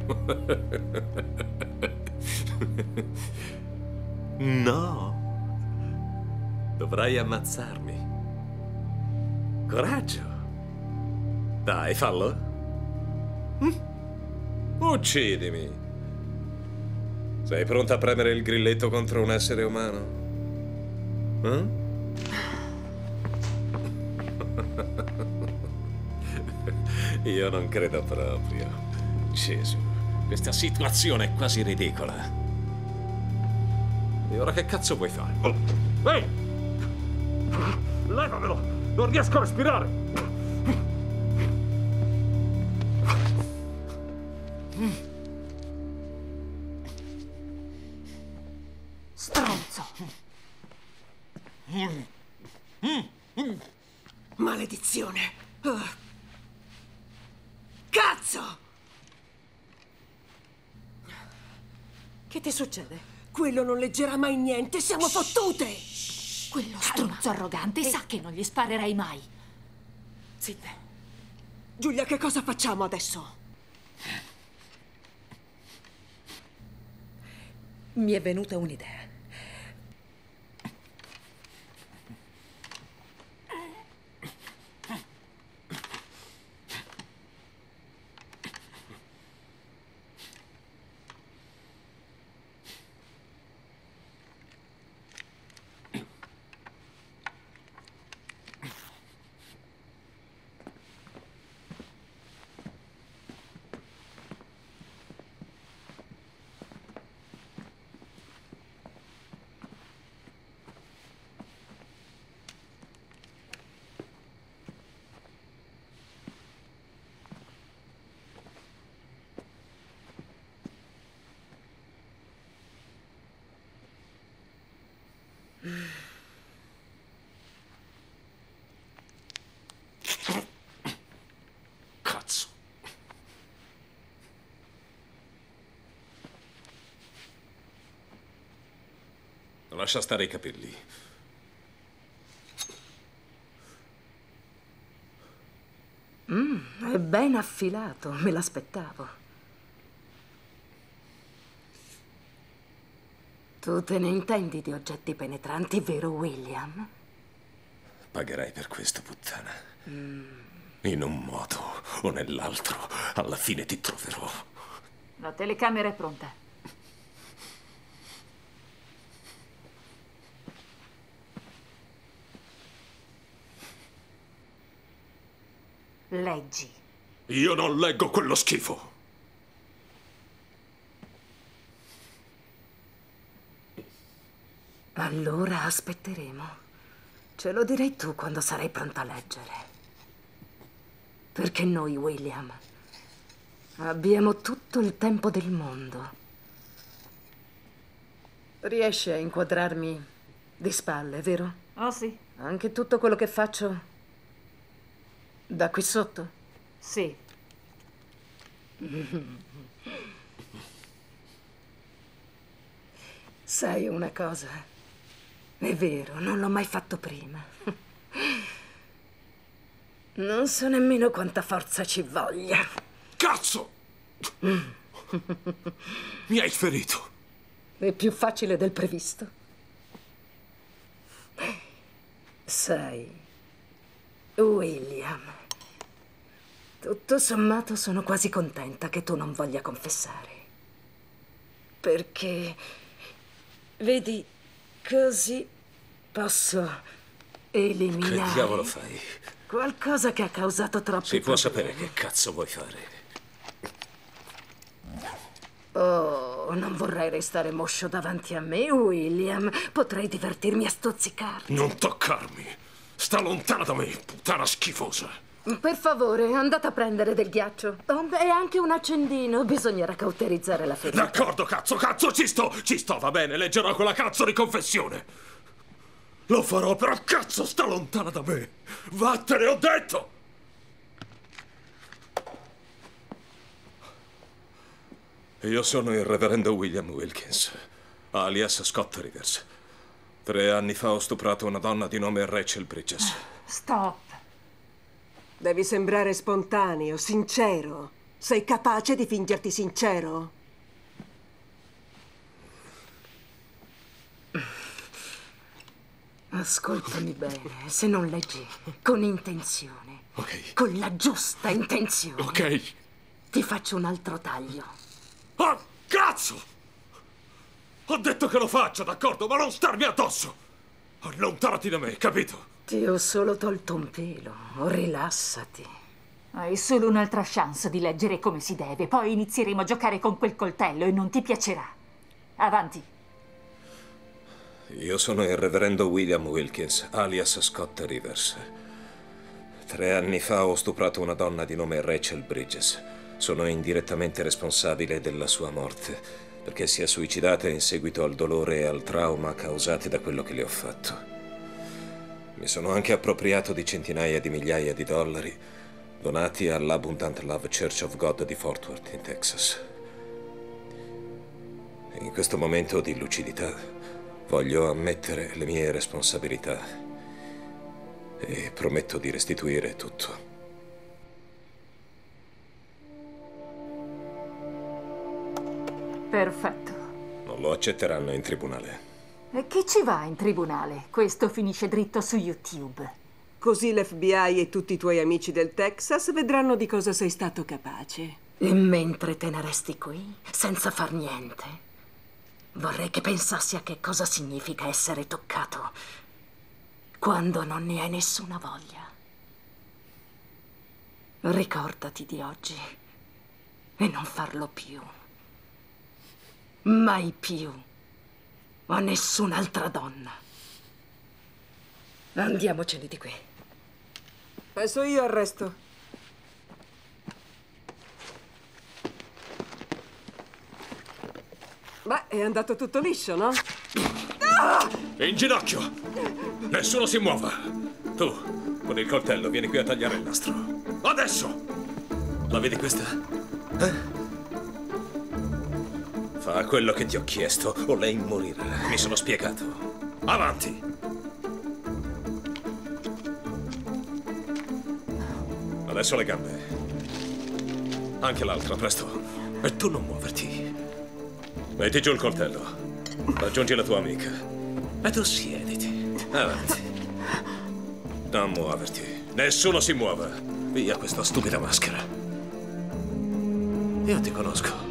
No. Dovrai ammazzarmi. Coraggio. Dai, fallo. Mm? Uccidimi. Sei pronta a premere il grilletto contro un essere umano? Eh? Io non credo proprio. Gesù, questa situazione è quasi ridicola. E ora che cazzo vuoi fare? Oh. Ehi! Levamelo! Non riesco a respirare! Non leggerà mai niente, siamo fottute! Quello stronzo arrogante sa che non gli sparerai mai. Zitta. Giulia, che cosa facciamo adesso? Mi è venuta un'idea. Lascia stare i capelli. Mm, è ben affilato, me l'aspettavo. Tu te ne intendi di oggetti penetranti, vero William? Pagherai per questo, puttana. In un modo o nell'altro, alla fine ti troverò. La telecamera è pronta. Leggi. Io non leggo quello schifo. Allora aspetteremo. Ce lo direi tu quando sarai pronta a leggere. Perché noi, William, abbiamo tutto il tempo del mondo. Riesci a inquadrarmi di spalle, vero? Oh sì. Anche tutto quello che faccio da qui sotto? Sì. Sai una cosa? È vero, non l'ho mai fatto prima. Non so nemmeno quanta forza ci voglia. Cazzo! Mi hai ferito. È più facile del previsto. Sai, William, tutto sommato sono quasi contenta che tu non voglia confessare. Perché, vedi, così posso eliminare Che diavolo fai? qualcosa che ha causato troppi Si può problemi. sapere che cazzo vuoi fare? Oh, non vorrei restare moscio davanti a me, William. Potrei divertirmi a stuzzicarti. Non toccarmi. Sta lontana da me, puttana schifosa. Per favore, andate a prendere del ghiaccio. Oh, e anche un accendino. Bisognerà cauterizzare la ferita. D'accordo, cazzo, cazzo, ci sto, ci sto, va bene, leggerò quella cazzo di confessione. Lo farò, però cazzo, sta lontana da me. Vattene, ho detto! Io sono il reverendo William Wilkins, alias Scott Rivers. Tre anni fa ho stuprato una donna di nome Rachel Bridges. Stop. Devi sembrare spontaneo, sincero. Sei capace di fingerti sincero? Ascoltami bene, se non leggi con intenzione, Ok, con la giusta intenzione, ok. ti faccio un altro taglio. Ah, cazzo! Ho detto che lo faccio, d'accordo, ma non starmi addosso! Allontanati da me, capito? Ti ho solo tolto un pelo, rilassati. Hai solo un'altra chance di leggere come si deve, poi inizieremo a giocare con quel coltello e non ti piacerà. Avanti. Io sono il reverendo William Wilkins, alias Scott Rivers. Tre anni fa ho stuprato una donna di nome Rachel Bridges. Sono indirettamente responsabile della sua morte, perché si è suicidata in seguito al dolore e al trauma causati da quello che le ho fatto. Mi sono anche appropriato di centinaia di migliaia di dollari donati all'Abundant Love Church of God di Fort Worth, in Texas. In questo momento di lucidità voglio ammettere le mie responsabilità e prometto di restituire tutto. Perfetto. Non lo accetteranno in tribunale. E chi ci va in tribunale? Questo finisce dritto su YouTube. Così l'FBI e tutti i tuoi amici del Texas vedranno di cosa sei stato capace. E mentre te ne resti qui, senza far niente, vorrei che pensassi a che cosa significa essere toccato quando non ne hai nessuna voglia. Ricordati di oggi e non farlo più. Mai più. A nessun'altra donna. Andiamocene di qui. Penso io al resto. Beh, è andato tutto liscio, no? In ginocchio! Nessuno si muova! Tu, con il coltello, vieni qui a tagliare il nastro. Adesso! La vedi questa? Eh? Fa quello che ti ho chiesto o lei morirà. Mi sono spiegato. Avanti! Adesso le gambe. Anche l'altra, presto. E tu non muoverti. Metti giù il coltello. Raggiungi la tua amica. E tu siediti. Avanti. Non muoverti. Nessuno si muova. Via questa stupida maschera. Io ti conosco.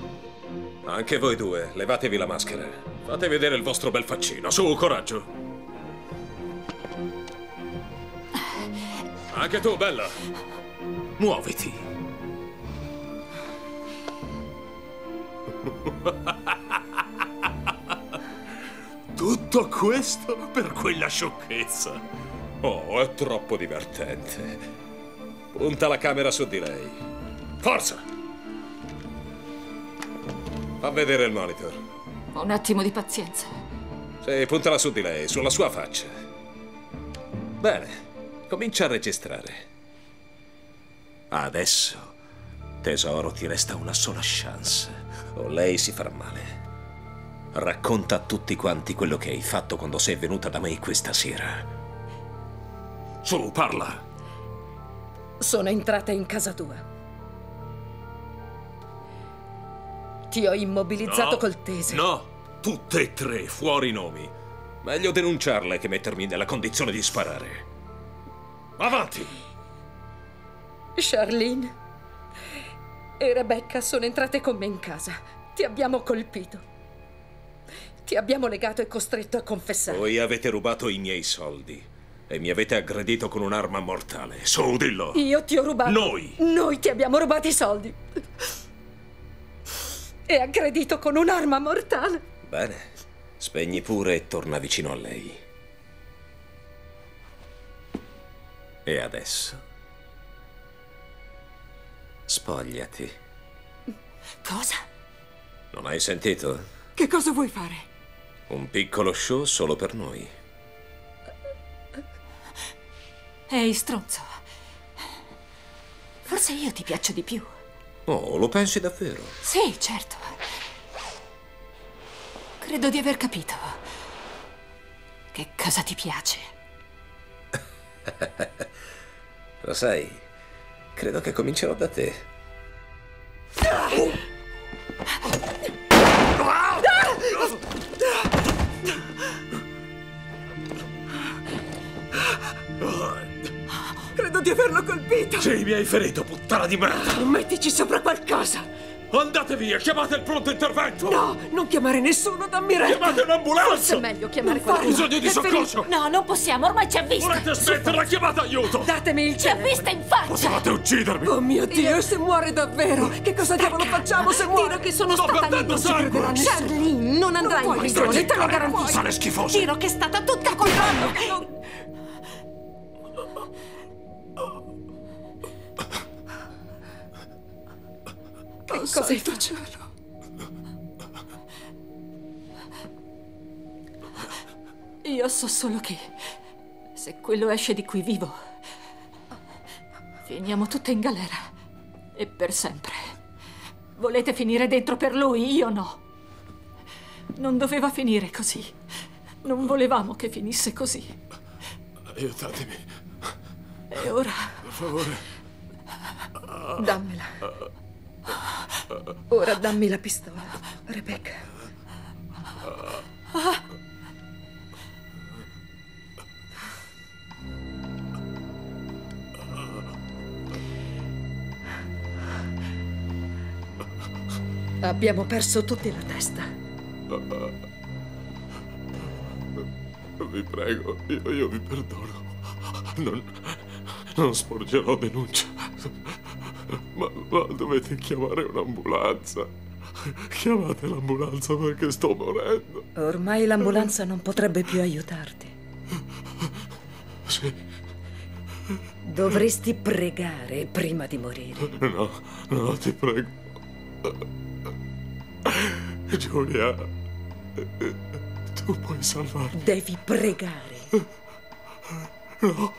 Anche voi due, levatevi la maschera. Fate vedere il vostro bel faccino. Su, coraggio. Anche tu, bella. Muoviti. Tutto questo per quella sciocchezza. Oh, è troppo divertente. Punta la camera su di lei. Forza! Fa vedere il monitor. Un attimo di pazienza. Sì, puntala su di lei, sulla sua faccia. Bene, comincia a registrare. Adesso, tesoro, ti resta una sola chance. O lei si farà male. Racconta a tutti quanti quello che hai fatto quando sei venuta da me questa sera. Su, parla. Sono entrata in casa tua. Ti ho immobilizzato No, col tese. No, tutte e tre, fuori nomi. Meglio denunciarle che mettermi nella condizione di sparare. Avanti! Charlene e Rebecca sono entrate con me in casa. Ti abbiamo colpito. Ti abbiamo legato e costretto a confessare. Voi avete rubato i miei soldi e mi avete aggredito con un'arma mortale. Su, dillo! Io ti ho rubato. Noi! Noi ti abbiamo rubato i soldi. E aggredito con un'arma mortale. Bene, spegni pure e torna vicino a lei. E adesso? Spogliati. Cosa? Non hai sentito? Che cosa vuoi fare? Un piccolo show solo per noi. Ehi, stronzo. Forse io ti piaccio di più. Oh, lo pensi davvero? Sì, certo. Credo di aver capito. Che cosa ti piace? Lo sai, credo che comincerò da te. Credo di averlo colpito! Sì, mi hai ferito, puttana di merda! Mettici sopra qualcosa! Andate via, chiamate il pronto intervento! No, non chiamare nessuno, dammi retta! Chiamate un'ambulanza! Forse è meglio chiamare Non qualcuno. Bisogno di soccorso! No, non possiamo, ormai ci ha visto. Volete smetterla? Chiamate aiuto! Datemi il Ci ha vista in faccia. Potevate uccidermi! Oh mio Dio, se muore davvero? Che cosa diavolo facciamo se muore? Dirò che sono Sto stata perdendo lì. sangue! Charlene, non andrai in puoi prigione, te lo garantisco. Sale schifoso! Dirò che è stata tutta colpa mia. Che cosa hai fatto? Io so solo che se quello esce di qui vivo, finiamo tutte in galera. E per sempre. Volete finire dentro per lui? Io no. Non doveva finire così. Non volevamo che finisse così. Aiutatemi, E ora per favore. Dammela. Ora dammi la pistola, Rebecca. Abbiamo perso tutti la testa. Vi prego, io, io vi perdono. Non, non sporgerò denuncia. Ma, ma dovete chiamare un'ambulanza. Chiamate l'ambulanza perché sto morendo. Ormai l'ambulanza non potrebbe più aiutarti. Sì, Dovresti pregare prima di morire. no, no, ti prego. Giulia, tu puoi salvarmi. Devi pregare. No,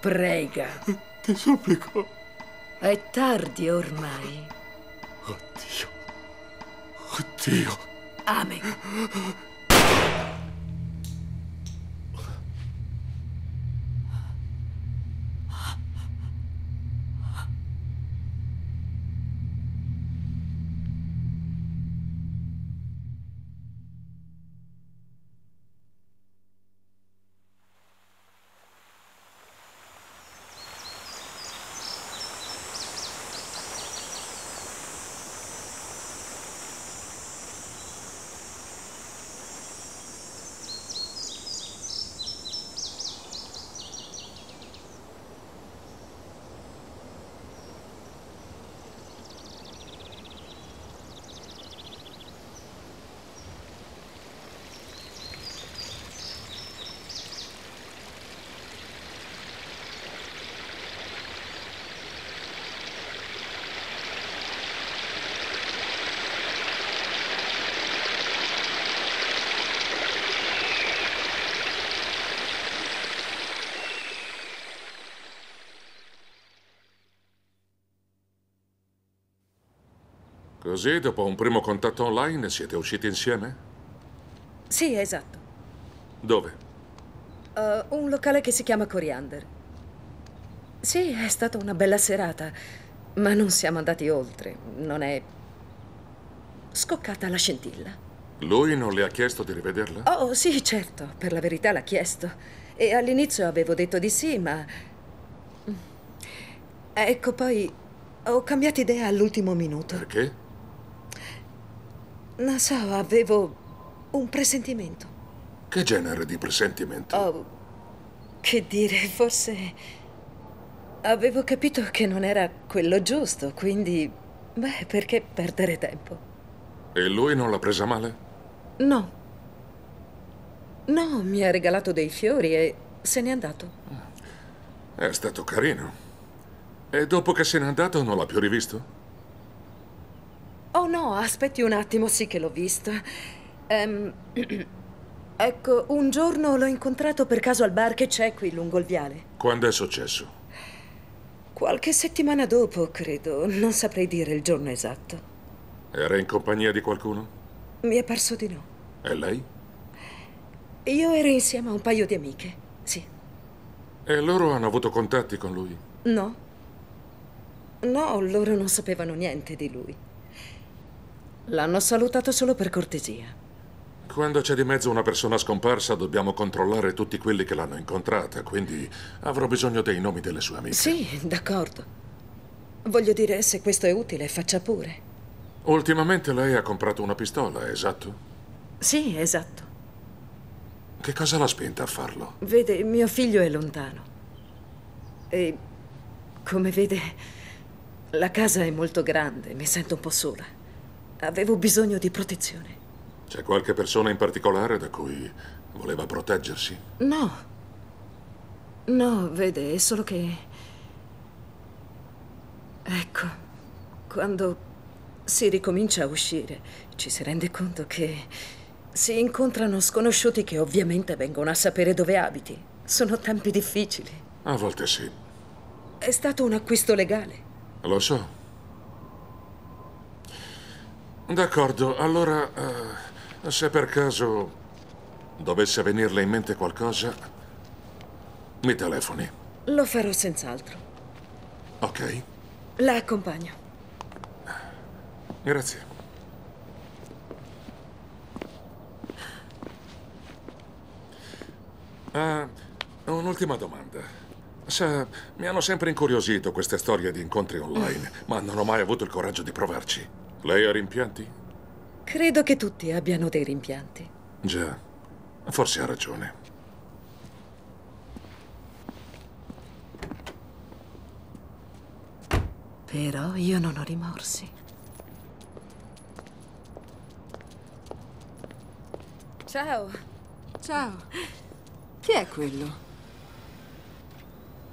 Prega. ti supplico. È tardi ormai. Oddio. Oddio. Amen. Così, dopo un primo contatto online, siete usciti insieme? Sì, esatto. Dove? Uh, un locale che si chiama Coriander. Sì, è stata una bella serata, ma non siamo andati oltre. Non è scoccata la scintilla. Lui non le ha chiesto di rivederla? Oh, sì, certo, per la verità l'ha chiesto. E all'inizio avevo detto di sì, ma... Ecco, poi ho cambiato idea all'ultimo minuto. Perché? Non so, avevo un presentimento. Che genere di presentimento? Oh, che dire, forse... Avevo capito che non era quello giusto, quindi... Beh, perché perdere tempo? E lui non l'ha presa male? No. No, mi ha regalato dei fiori e se n'è andato. È stato carino. E dopo che se n'è andato non l'ha più rivisto? Oh no, aspetti un attimo, sì che l'ho visto. Ehm, ecco, un giorno l'ho incontrato per caso al bar che c'è qui lungo il viale. Quando è successo? Qualche settimana dopo, credo. Non saprei dire il giorno esatto. Era in compagnia di qualcuno? Mi è parso di no. E lei? Io ero insieme a un paio di amiche, sì. E loro hanno avuto contatti con lui? No. No, loro non sapevano niente di lui. L'hanno salutato solo per cortesia. Quando c'è di mezzo una persona scomparsa dobbiamo controllare tutti quelli che l'hanno incontrata, quindi avrò bisogno dei nomi delle sue amiche. Sì, d'accordo. Voglio dire, se questo è utile, faccia pure. Ultimamente lei ha comprato una pistola, esatto? Sì, esatto. Che cosa l'ha spinta a farlo? Vede, mio figlio è lontano. E come vede, la casa è molto grande, mi sento un po' sola. Avevo bisogno di protezione. C'è qualche persona in particolare da cui voleva proteggersi? No. No, vede, è solo che... Ecco, quando si ricomincia a uscire, ci si rende conto che si incontrano sconosciuti che ovviamente vengono a sapere dove abiti. Sono tempi difficili. A volte sì. È stato un acquisto legale. Lo so. D'accordo, allora, uh, se per caso dovesse venirle in mente qualcosa, mi telefoni. Lo farò senz'altro. Ok. La accompagno. Grazie. Ah, un'ultima domanda. Sa, mi hanno sempre incuriosito queste storie di incontri online, ma non ho mai avuto il coraggio di provarci. Lei ha rimpianti? Credo che tutti abbiano dei rimpianti. Già, forse ha ragione. Però io non ho rimorsi. Ciao. Ciao. Chi è quello?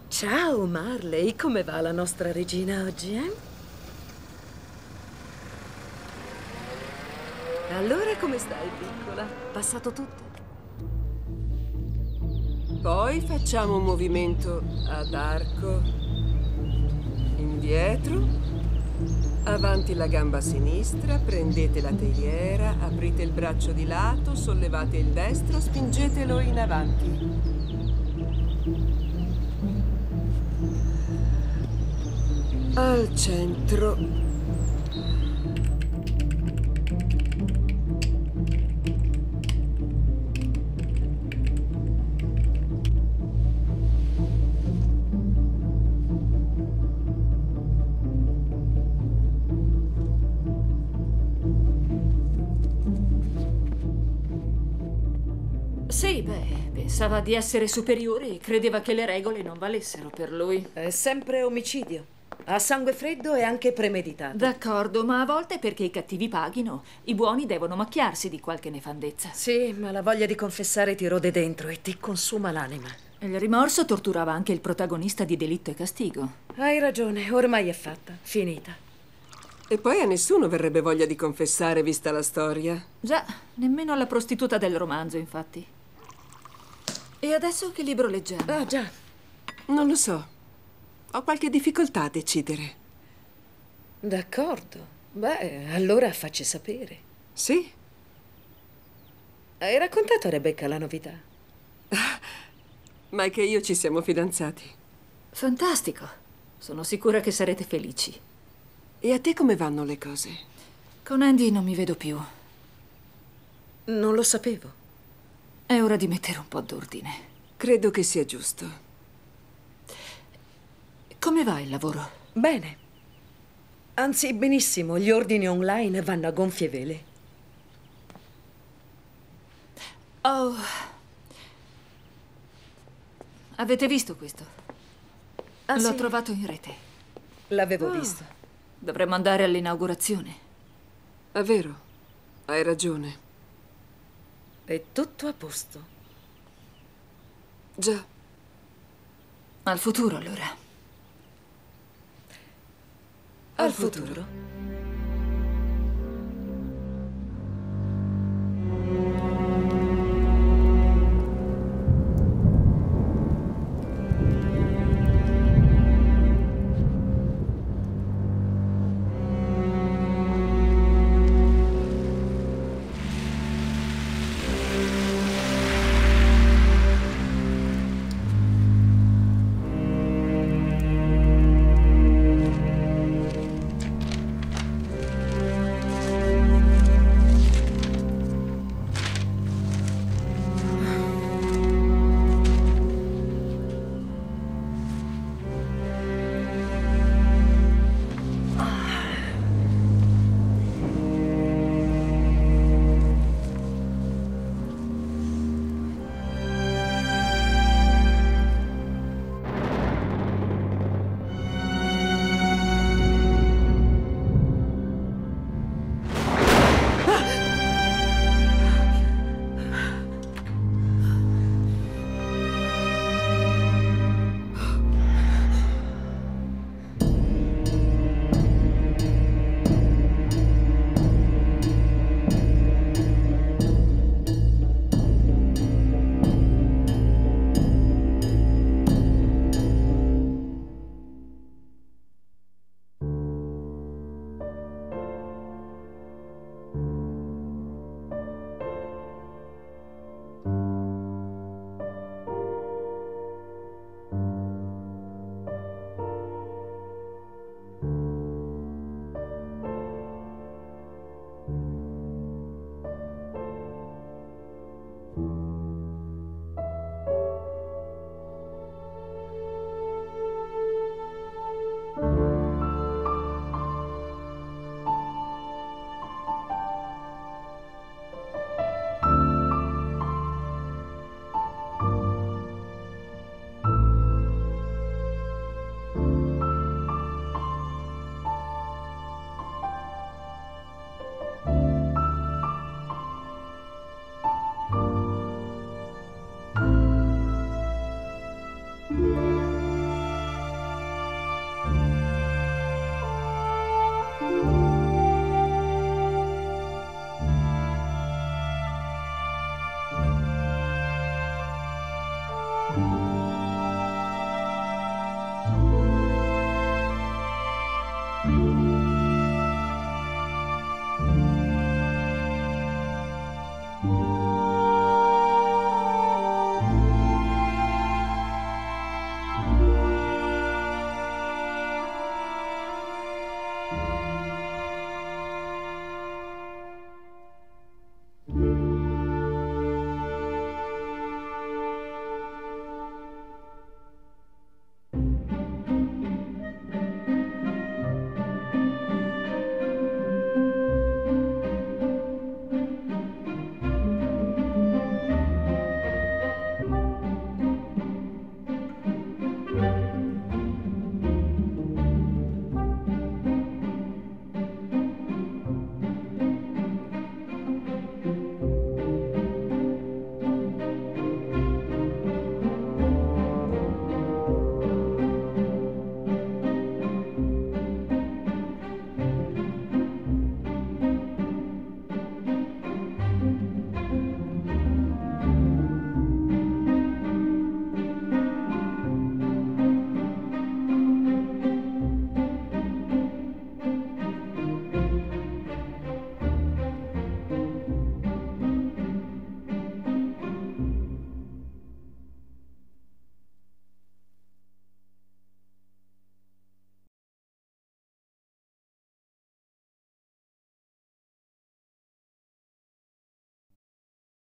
Ciao Marley, come va la nostra regina oggi, eh? Allora come stai, piccola? Passato tutto? Poi facciamo un movimento ad arco, indietro Avanti la gamba sinistra, prendete la teiera, aprite il braccio di lato, sollevate il destro, spingetelo in avanti. Al centro Sì, beh, pensava di essere superiore e credeva che le regole non valessero per lui. È sempre omicidio. A sangue freddo e anche premeditato. D'accordo, ma a volte perché i cattivi paghino, i buoni devono macchiarsi di qualche nefandezza. Sì, ma la voglia di confessare ti rode dentro e ti consuma l'anima. Il rimorso torturava anche il protagonista di Delitto e Castigo. Hai ragione, ormai è fatta, finita. E poi a nessuno verrebbe voglia di confessare vista la storia. Già, nemmeno alla prostituta del romanzo, infatti. E adesso che libro leggiamo? Ah, già. Non lo so. Ho qualche difficoltà a decidere. D'accordo. Beh, allora facci sapere. Sì? Hai raccontato a Rebecca la novità? Mike e io ci siamo fidanzati. Fantastico. Sono sicura che sarete felici. E a te come vanno le cose? Con Andy non mi vedo più. Non lo sapevo. È ora di mettere un po' d'ordine. Credo che sia giusto. Come va il lavoro? Bene. Anzi, benissimo. Gli ordini online vanno a gonfie vele. Oh. Avete visto questo? Ah, L'ho sì? trovato in rete. L'avevo Ah. visto. Dovremmo andare all'inaugurazione. È vero. Hai ragione. È tutto a posto. Già. Al futuro, allora. Al, Al futuro. futuro.